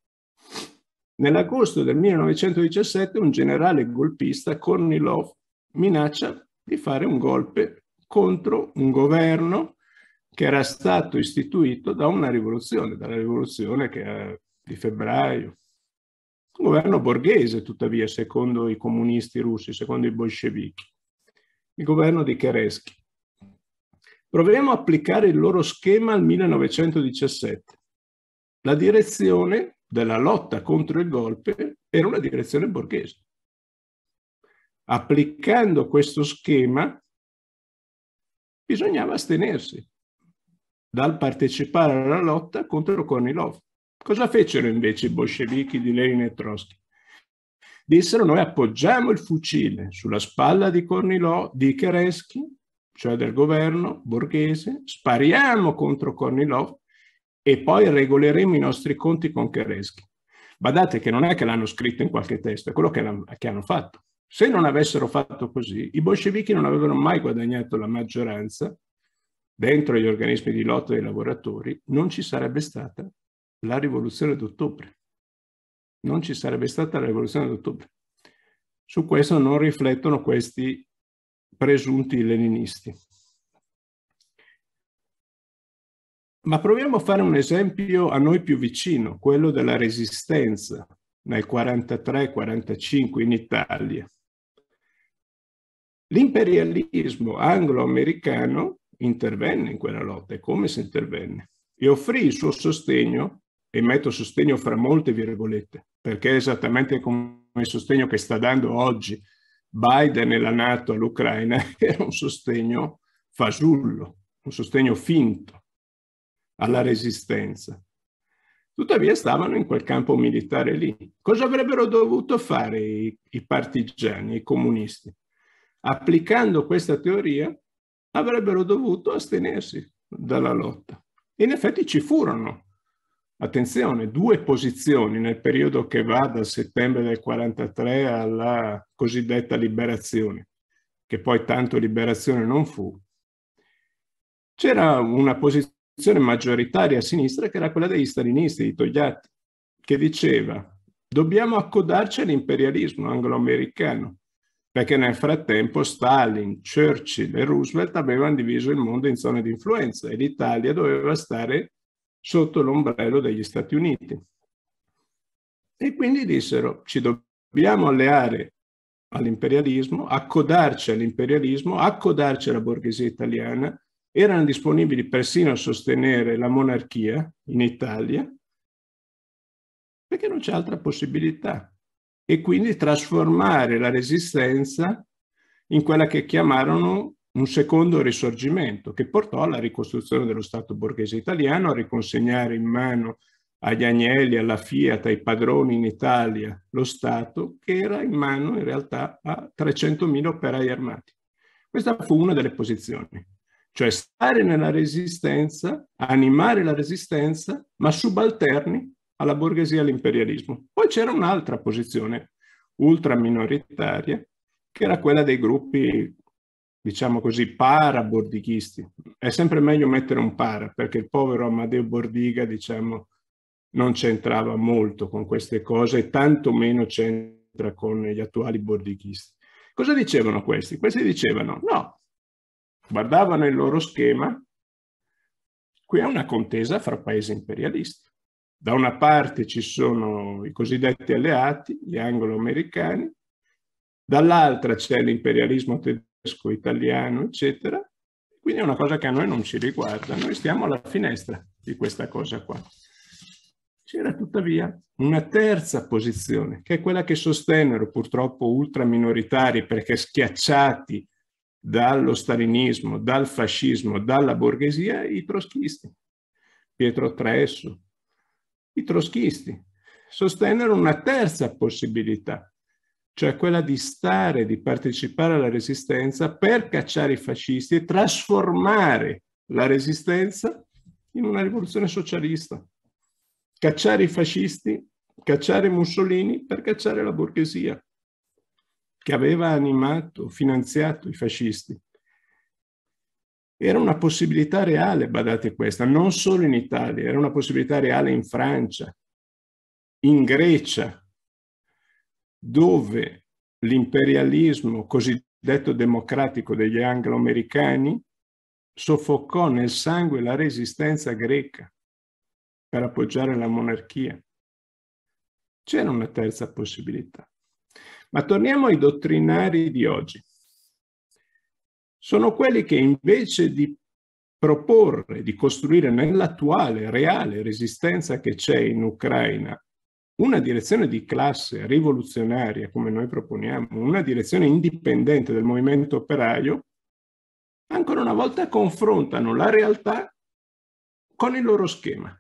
[SPEAKER 6] Nell'agosto del 1917 un generale golpista, Kornilov, minaccia di fare un golpe contro un governo che era stato istituito da una rivoluzione, dalla rivoluzione che di febbraio. Un governo borghese, tuttavia, secondo i comunisti russi, secondo i bolscevichi. Il governo di Kerensky. Proviamo a applicare il loro schema al 1917. La direzione della lotta contro il golpe era una direzione borghese. Applicando questo schema bisognava astenersi dal partecipare alla lotta contro Kornilov. Cosa fecero invece i bolscevichi di Lenin e Trotsky? Dissero noi appoggiamo il fucile sulla spalla di Kornilov, di Kerensky, cioè del governo borghese, spariamo contro Kornilov e poi regoleremo i nostri conti con Kerensky. Badate che non è che l'hanno scritto in qualche testo, è quello che, che hanno fatto. Se non avessero fatto così, i bolscevichi non avrebbero mai guadagnato la maggioranza dentro gli organismi di lotta dei lavoratori, non ci sarebbe stata la rivoluzione d'ottobre. Non ci sarebbe stata la rivoluzione d'ottobre. Su questo non riflettono questi presunti leninisti. Ma proviamo a fare un esempio a noi più vicino, quello della resistenza nel 43-45 in Italia. L'imperialismo anglo-americano intervenne in quella lotta e come si intervenne. E offrì il suo sostegno, e metto sostegno fra molte virgolette, perché è esattamente come il sostegno che sta dando oggi Biden e la Nato all'Ucraina, <laughs> era un sostegno fasullo, un sostegno finto alla resistenza. Tuttavia stavano in quel campo militare lì. Cosa avrebbero dovuto fare i, i partigiani, i comunisti? Applicando questa teoria, avrebbero dovuto astenersi dalla lotta. In effetti ci furono, attenzione, due posizioni nel periodo che va dal settembre del 43 alla cosiddetta liberazione, che poi tanto liberazione non fu. C'era una posizione maggioritaria a sinistra che era quella degli stalinisti, di Togliatti, che diceva dobbiamo accodarci all'imperialismo anglo-americano perché nel frattempo Stalin, Churchill e Roosevelt avevano diviso il mondo in zone di influenza e l'Italia doveva stare sotto l'ombrello degli Stati Uniti. E quindi dissero ci dobbiamo alleare all'imperialismo, accodarci all'imperialismo, accodarci alla borghesia italiana, erano disponibili persino a sostenere la monarchia in Italia, perché non c'è altra possibilità e quindi trasformare la resistenza in quella che chiamarono un secondo risorgimento che portò alla ricostruzione dello Stato borghese italiano, a riconsegnare in mano agli Agnelli, alla Fiat, ai padroni in Italia lo Stato che era in mano in realtà a 300.000 operai armati. Questa fu una delle posizioni. cioè stare nella resistenza, animare la resistenza, ma subalterni alla borghesia e all'imperialismo. Poi c'era un'altra posizione ultra minoritaria, che era quella dei gruppi, diciamo così, para-bordighisti. È sempre meglio mettere un para, perché il povero Amadeo Bordiga, diciamo, non c'entrava molto con queste cose e tanto meno c'entra con gli attuali bordighisti. Cosa dicevano questi? Questi dicevano no, guardavano il loro schema, qui è una contesa fra paesi imperialisti. Da una parte ci sono i cosiddetti alleati, gli anglo-americani, dall'altra c'è l'imperialismo tedesco, italiano, eccetera. Quindi è una cosa che a noi non ci riguarda, noi stiamo alla finestra di questa cosa qua. C'era tuttavia una terza posizione, che è quella che sostennero purtroppo ultraminoritari perché schiacciati dallo stalinismo, dal fascismo, dalla borghesia, i trotskisti. Pietro Tresso, i trotskisti sostennero una terza possibilità, cioè quella di stare, di partecipare alla resistenza per cacciare i fascisti e trasformare la resistenza in una rivoluzione socialista cacciare i fascisti, cacciare Mussolini per cacciare la borghesia che aveva animato, finanziato i fascisti. Era una possibilità reale, badate questa, non solo in Italia, era una possibilità reale in Francia, in Grecia, dove l'imperialismo cosiddetto democratico degli anglo-americani soffocò nel sangue la resistenza greca per appoggiare la monarchia. C'era una terza possibilità. Ma torniamo ai dottrinari di oggi. Sono quelli che invece di proporre di costruire nell'attuale reale resistenza che c'è in Ucraina una direzione di classe rivoluzionaria, come noi proponiamo, una direzione indipendente del movimento operaio, ancora una volta confrontano la realtà con il loro schema.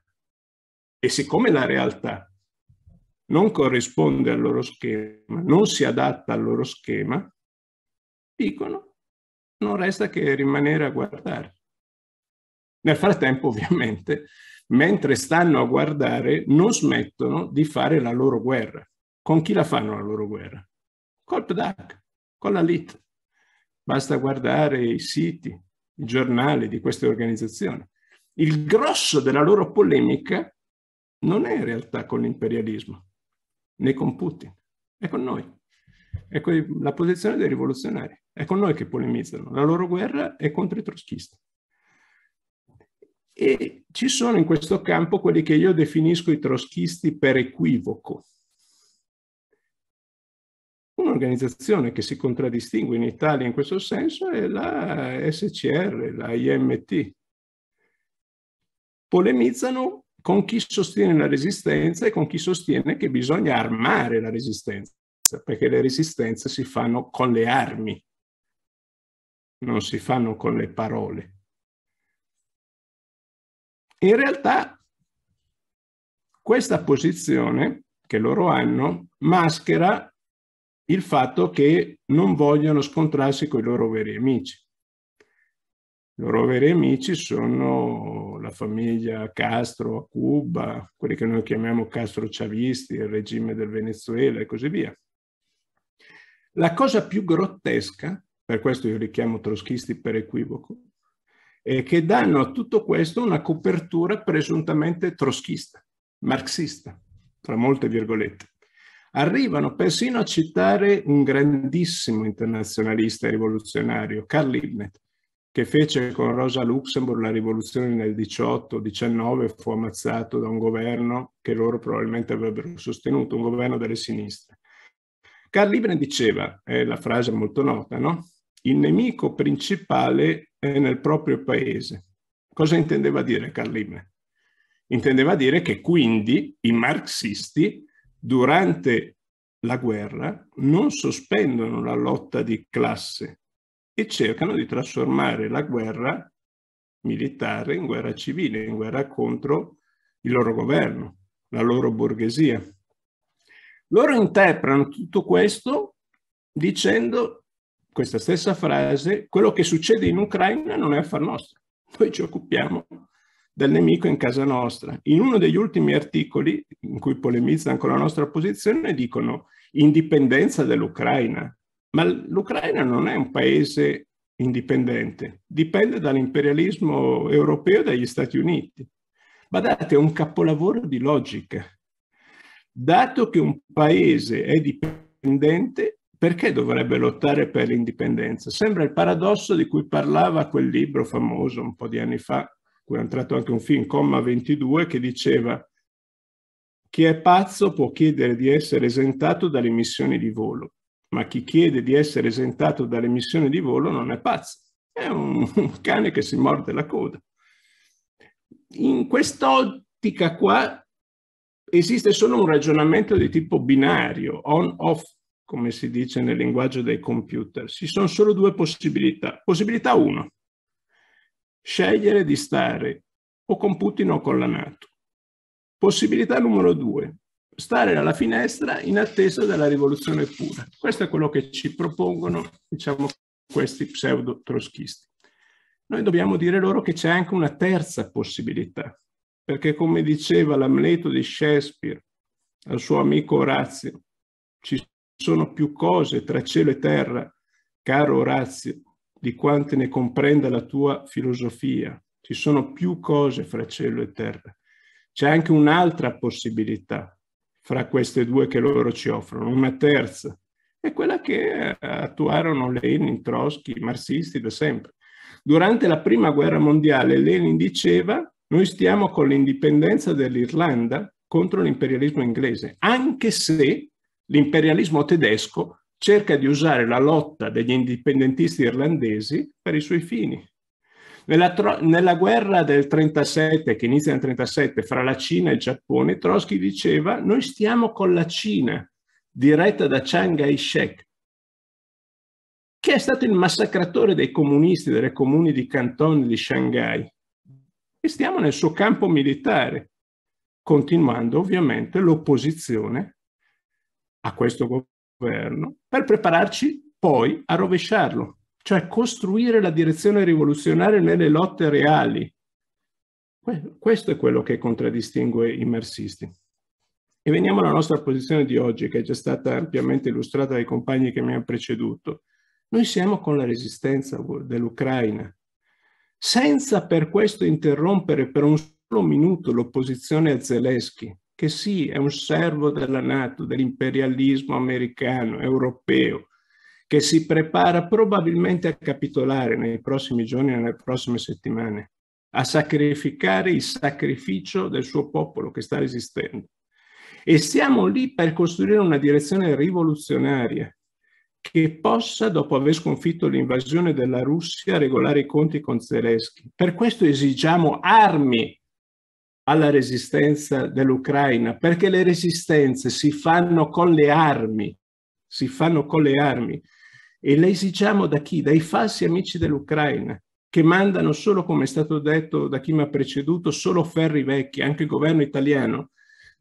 [SPEAKER 6] E siccome la realtà non corrisponde al loro schema, non si adatta al loro schema, dicono non resta che rimanere a guardare. Nel frattempo, ovviamente, mentre stanno a guardare, non smettono di fare la loro guerra. Con chi la fanno la loro guerra? Col PDAC, con la LIT. Basta guardare i siti, i giornali di queste organizzazioni. Il grosso della loro polemica non è in realtà con l'imperialismo, né con Putin, è con noi. È con la posizione dei rivoluzionari, è con noi che polemizzano. La loro guerra è contro i trotskisti. E ci sono in questo campo quelli che io definisco i trotskisti per equivoco. Un'organizzazione che si contraddistingue in Italia in questo senso è la SCR, la IMT. Polemizzano con chi sostiene la resistenza e con chi sostiene che bisogna armare la resistenza, perché le resistenze si fanno con le armi, non si fanno con le parole. In realtà questa posizione che loro hanno maschera il fatto che non vogliono scontrarsi con i loro veri amici. I loro veri amici sono la famiglia Castro a Cuba, quelli che noi chiamiamo Castro-Chavisti, il regime del Venezuela e così via. La cosa più grottesca, per questo io li chiamo trotskisti per equivoco, è che danno a tutto questo una copertura presuntamente troschista, marxista, tra molte virgolette. Arrivano persino a citare un grandissimo internazionalista rivoluzionario, Karl Liebknecht, che fece con Rosa Luxemburg la rivoluzione nel 18-19 fu ammazzato da un governo che loro probabilmente avrebbero sostenuto, un governo delle sinistre. Carl Liebknecht diceva, è la frase molto nota, no? Il nemico principale è nel proprio paese. Cosa intendeva dire Carl Liebknecht? Intendeva dire che quindi i marxisti durante la guerra non sospendono la lotta di classe, e cercano di trasformare la guerra militare in guerra civile, in guerra contro il loro governo, la loro borghesia. Loro interpretano tutto questo dicendo questa stessa frase, quello che succede in Ucraina non è affar nostro. Noi ci occupiamo del nemico in casa nostra. In uno degli ultimi articoli in cui polemizzano con la nostra posizione dicono indipendenza dell'Ucraina. Ma l'Ucraina non è un paese indipendente, dipende dall'imperialismo europeo e dagli Stati Uniti. Guardate, è un capolavoro di logica. Dato che un paese è dipendente, perché dovrebbe lottare per l'indipendenza? Sembra il paradosso di cui parlava quel libro famoso un po' di anni fa, cui è entrato anche un film, Comma 22, che diceva chi è pazzo può chiedere di essere esentato dalle missioni di volo, ma chi chiede di essere esentato dalle missioni di volo non è pazzo, è un, <laughs> cane che si morde la coda. In quest'ottica qua esiste solo un ragionamento di tipo binario, on-off, come si dice nel linguaggio dei computer. Ci sono solo due possibilità. Possibilità 1, scegliere di stare o con Putin o con la Nato. Possibilità numero 2, stare alla finestra in attesa della rivoluzione pura. Questo è quello che ci propongono, diciamo, questi pseudo-troschisti. Noi dobbiamo dire loro che c'è anche una terza possibilità, perché come diceva l'Amleto di Shakespeare al suo amico Orazio, ci sono più cose tra cielo e terra, caro Orazio, di quante ne comprenda la tua filosofia. Ci sono più cose fra cielo e terra. C'è anche un'altra possibilità fra queste due che loro ci offrono, una terza, è quella che attuarono Lenin, Trotsky, i marxisti da sempre. Durante la prima guerra mondiale Lenin diceva noi stiamo con l'indipendenza dell'Irlanda contro l'imperialismo inglese, anche se l'imperialismo tedesco cerca di usare la lotta degli indipendentisti irlandesi per i suoi fini. Nella, nella, guerra del 37, che inizia nel 37, fra la Cina e il Giappone, Trotsky diceva noi stiamo con la Cina, diretta da Chiang Kai-shek, che è stato il massacratore dei comunisti delle comuni di Canton di Shanghai. E stiamo nel suo campo militare, continuando ovviamente l'opposizione a questo governo per prepararci poi a rovesciarlo cioè costruire la direzione rivoluzionaria nelle lotte reali. Questo è quello che contraddistingue i marxisti. E veniamo alla nostra posizione di oggi, che è già stata ampiamente illustrata dai compagni che mi hanno preceduto. Noi siamo con la resistenza dell'Ucraina, senza per questo interrompere per un solo minuto l'opposizione a Zelensky, che sì, è un servo della Nato, dell'imperialismo americano, europeo, che si prepara probabilmente a capitolare nei prossimi giorni e nelle prossime settimane, a sacrificare il sacrificio del suo popolo che sta resistendo. E siamo lì per costruire una direzione rivoluzionaria che possa, dopo aver sconfitto l'invasione della Russia, regolare i conti con Zelensky. Per questo esigiamo armi alla resistenza dell'Ucraina, perché le resistenze si fanno con le armi, si fanno con le armi. E le esigiamo da chi? Dai falsi amici dell'Ucraina, che mandano solo, come è stato detto da chi mi ha preceduto, solo ferri vecchi. Anche il governo italiano,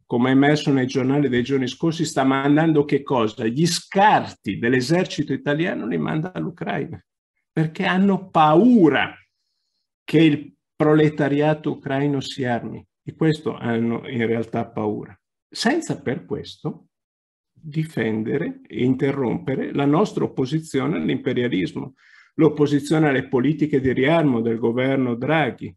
[SPEAKER 6] come è emerso nei giornali dei giorni scorsi, sta mandando che cosa? Gli scarti dell'esercito italiano li manda all'Ucraina, perché hanno paura che il proletariato ucraino si armi. Di questo hanno in realtà paura. Senza per questo difendere e interrompere la nostra opposizione all'imperialismo, l'opposizione alle politiche di riarmo del governo Draghi.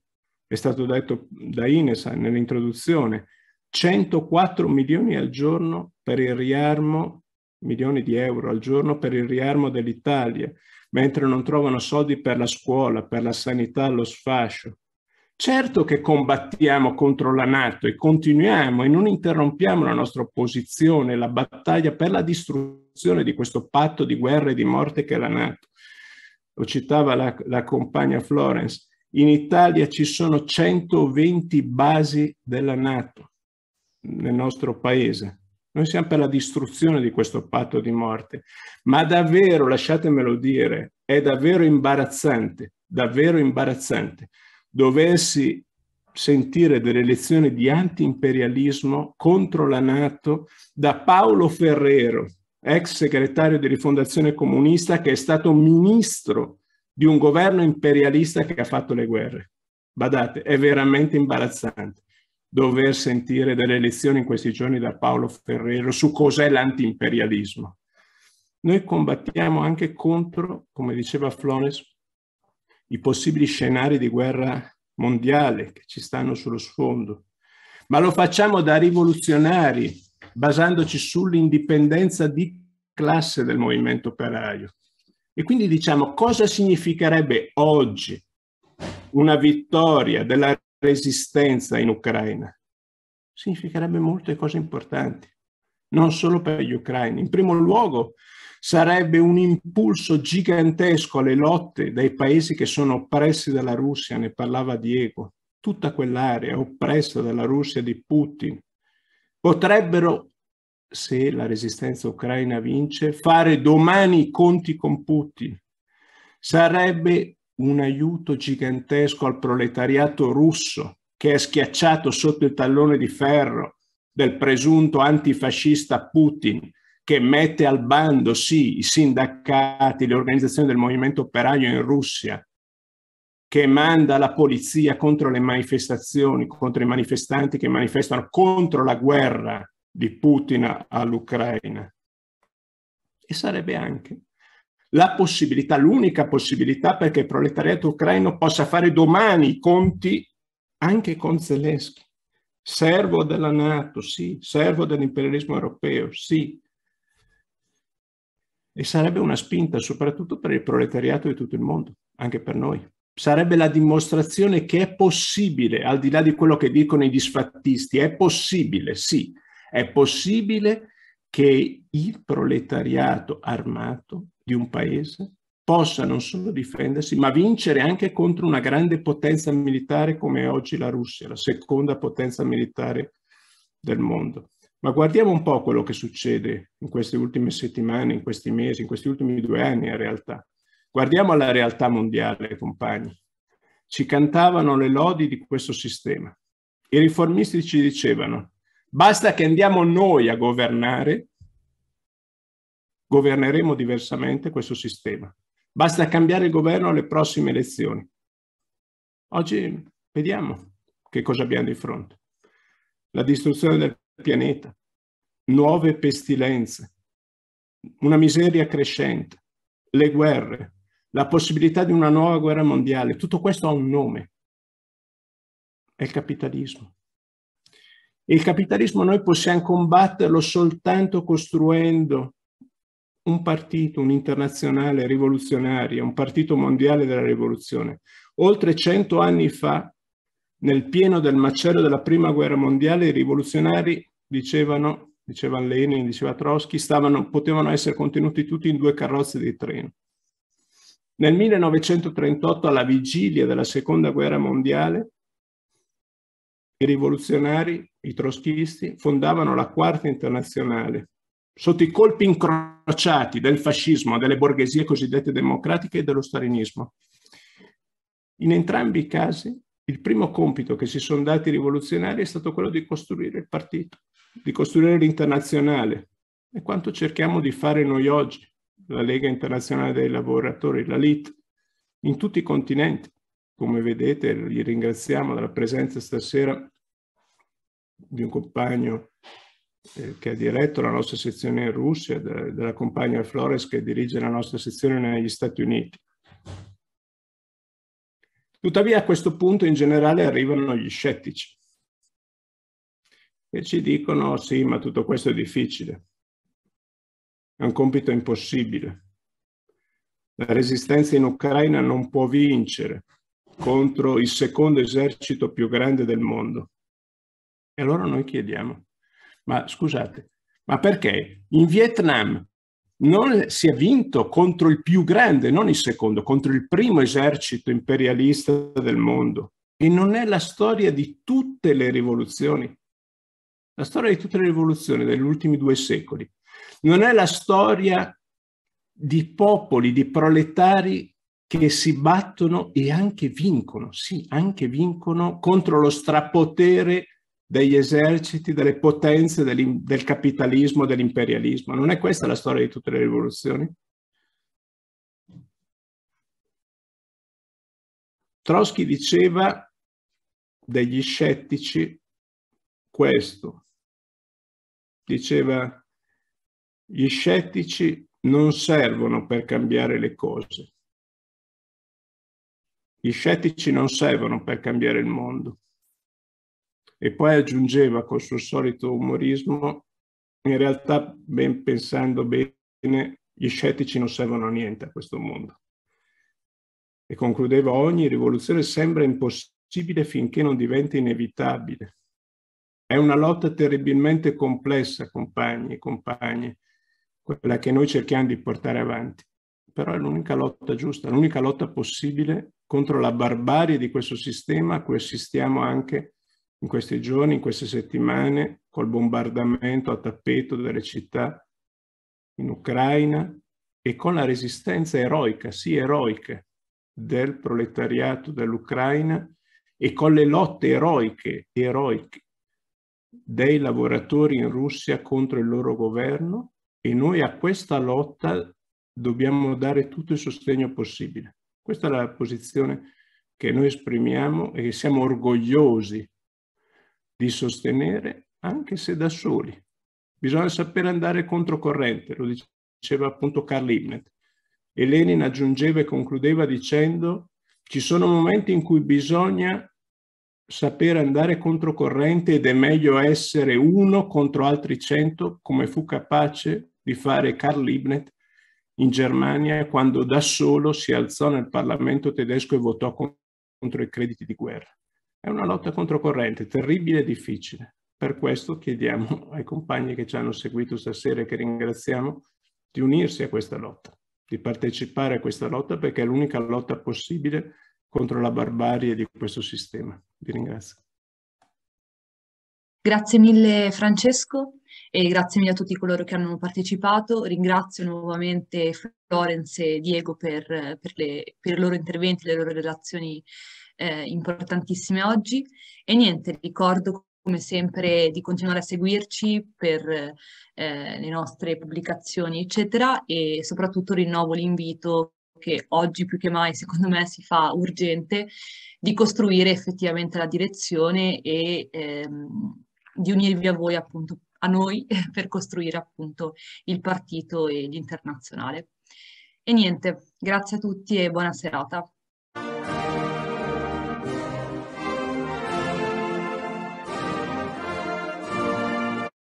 [SPEAKER 6] È stato detto da Ines nell'introduzione, 104 milioni al giorno per il riarmo, milioni di euro al giorno per il riarmo dell'Italia, mentre non trovano soldi per la scuola, per la sanità, lo sfascio. Certo che combattiamo contro la Nato e continuiamo e non interrompiamo la nostra opposizione, la battaglia per la distruzione di questo patto di guerra e di morte che è la Nato. Lo citava la, la compagna Florence. In Italia ci sono 120 basi della Nato nel nostro paese. Noi siamo per la distruzione di questo patto di morte, ma davvero, lasciatemelo dire, è davvero imbarazzante, davvero imbarazzante dovessi sentire delle lezioni di anti-imperialismo contro la Nato da Paolo Ferrero, ex segretario di rifondazione comunista, che è stato ministro di un governo imperialista che ha fatto le guerre. Badate, è veramente imbarazzante dover sentire delle lezioni in questi giorni da Paolo Ferrero su cos'è l'antiimperialismo. Noi combattiamo anche contro, come diceva Flores, i possibili scenari di guerra mondiale che ci stanno sullo sfondo, ma lo facciamo da rivoluzionari, basandoci sull'indipendenza di classe del movimento operaio. E quindi diciamo cosa significherebbe oggi una vittoria della resistenza in Ucraina? Significherebbe molte cose importanti, non solo per gli ucraini. In primo luogo sarebbe un impulso gigantesco alle lotte dai paesi che sono oppressi dalla Russia, ne parlava Diego, tutta quell'area oppressa dalla Russia di Putin. Potrebbero, se la resistenza ucraina vince, fare domani i conti con Putin. Sarebbe un aiuto gigantesco al proletariato russo che è schiacciato sotto il tallone di ferro del presunto antifascista Putin che mette al bando, sì, i sindacati, le organizzazioni del movimento operaio in Russia, che manda la polizia contro le manifestazioni, contro i manifestanti che manifestano contro la guerra di Putin all'Ucraina. E sarebbe anche la possibilità, l'unica possibilità perché il proletariato ucraino possa fare domani i conti anche con Zelensky. Servo della Nato, sì, servo dell'imperialismo europeo, sì, e sarebbe una spinta soprattutto per il proletariato di tutto il mondo, anche per noi. Sarebbe la dimostrazione che è possibile, al di là di quello che dicono i disfattisti, è possibile, sì, è possibile che il proletariato armato di un paese possa non solo difendersi, ma vincere anche contro una grande potenza militare come oggi la Russia, la seconda potenza militare del mondo. Ma guardiamo un po' quello che succede in queste ultime settimane, in questi mesi, in questi ultimi due anni in realtà. Guardiamo alla realtà mondiale, compagni. Ci cantavano le lodi di questo sistema. I riformisti ci dicevano, basta che andiamo noi a governare, governeremo diversamente questo sistema. Basta cambiare il governo alle prossime elezioni. Oggi vediamo che cosa abbiamo di fronte. La distruzione del pianeta, nuove pestilenze, una miseria crescente, le guerre, la possibilità di una nuova guerra mondiale, tutto questo ha un nome, è il capitalismo. E il capitalismo noi possiamo combatterlo soltanto costruendo un partito, un'internazionale rivoluzionaria, un partito mondiale della rivoluzione. Oltre cento anni fa nel pieno del macello della prima guerra mondiale i rivoluzionari dicevano, diceva Lenin, diceva Trotsky, stavano, potevano essere contenuti tutti in due carrozze di treno. Nel 1938, alla vigilia della seconda guerra mondiale, i rivoluzionari, i trotskisti, fondavano la quarta internazionale, sotto i colpi incrociati del fascismo, delle borghesie cosiddette democratiche e dello stalinismo. In entrambi i casi il primo compito che si sono dati i rivoluzionari è stato quello di costruire il partito, di costruire l'internazionale. E quanto cerchiamo di fare noi oggi, la Lega Internazionale dei Lavoratori, la LIT, in tutti i continenti. Come vedete, gli ringraziamo della presenza stasera di un compagno eh, che ha diretto la nostra sezione in Russia, de, della compagna Flores che dirige la nostra sezione negli Stati Uniti. Tuttavia a questo punto in generale arrivano gli scettici e ci dicono sì, ma tutto questo è difficile, è un compito impossibile. La resistenza in Ucraina non può vincere contro il secondo esercito più grande del mondo. E allora noi chiediamo, ma scusate, ma perché in Vietnam non si è vinto contro il più grande, non il secondo, contro il primo esercito imperialista del mondo. E non è la storia di tutte le rivoluzioni. La storia di tutte le rivoluzioni degli ultimi due secoli. Non è la storia di popoli, di proletari che si battono e anche vincono, sì, anche vincono contro lo strapotere degli eserciti, delle potenze del, capitalismo, dell'imperialismo. Non è questa la storia di tutte le rivoluzioni? Trotsky diceva degli scettici questo. Diceva, gli scettici non servono per cambiare le cose. Gli scettici non servono per cambiare il mondo. E poi aggiungeva col suo solito umorismo, in realtà, ben pensando bene, gli scettici non servono a niente a questo mondo. E concludeva, ogni rivoluzione sembra impossibile finché non diventa inevitabile. È una lotta terribilmente complessa, compagni e compagne, quella che noi cerchiamo di portare avanti. Però è l'unica lotta giusta, l'unica lotta possibile contro la barbarie di questo sistema a cui assistiamo anche in questi giorni, in queste settimane, col bombardamento a tappeto delle città in Ucraina e con la resistenza eroica, sì eroica, del proletariato dell'Ucraina e con le lotte eroiche, eroiche dei lavoratori in Russia contro il loro governo e noi a questa lotta dobbiamo dare tutto il sostegno possibile. Questa è la posizione che noi esprimiamo e siamo orgogliosi di sostenere anche se da soli. Bisogna sapere andare controcorrente, lo diceva appunto Carl Liebknecht. E Lenin aggiungeva e concludeva dicendo ci sono momenti in cui bisogna sapere andare controcorrente ed è meglio essere uno contro altri cento, come fu capace di fare Carl Liebknecht in Germania quando da solo si alzò nel Parlamento tedesco e votò contro i crediti di guerra. È una lotta controcorrente, terribile e difficile. Per questo chiediamo <laughs> ai compagni che ci hanno seguito stasera e che ringraziamo di unirsi a questa lotta, di partecipare a questa lotta perché è l'unica lotta possibile contro la barbarie di questo sistema. Vi ringrazio.
[SPEAKER 1] Grazie mille Francesco e grazie mille a tutti coloro che hanno partecipato. Ringrazio nuovamente Florence e Diego per, per, le, per i loro interventi, le loro relazioni eh, importantissime oggi. E niente, ricordo come sempre di continuare a seguirci per eh, le nostre pubblicazioni, eccetera, e soprattutto rinnovo l'invito che oggi più che mai secondo me si fa urgente di costruire effettivamente la direzione e ehm, di unirvi a voi appunto a noi <laughs> per costruire appunto il partito e l'internazionale. E niente, grazie a tutti e buona serata.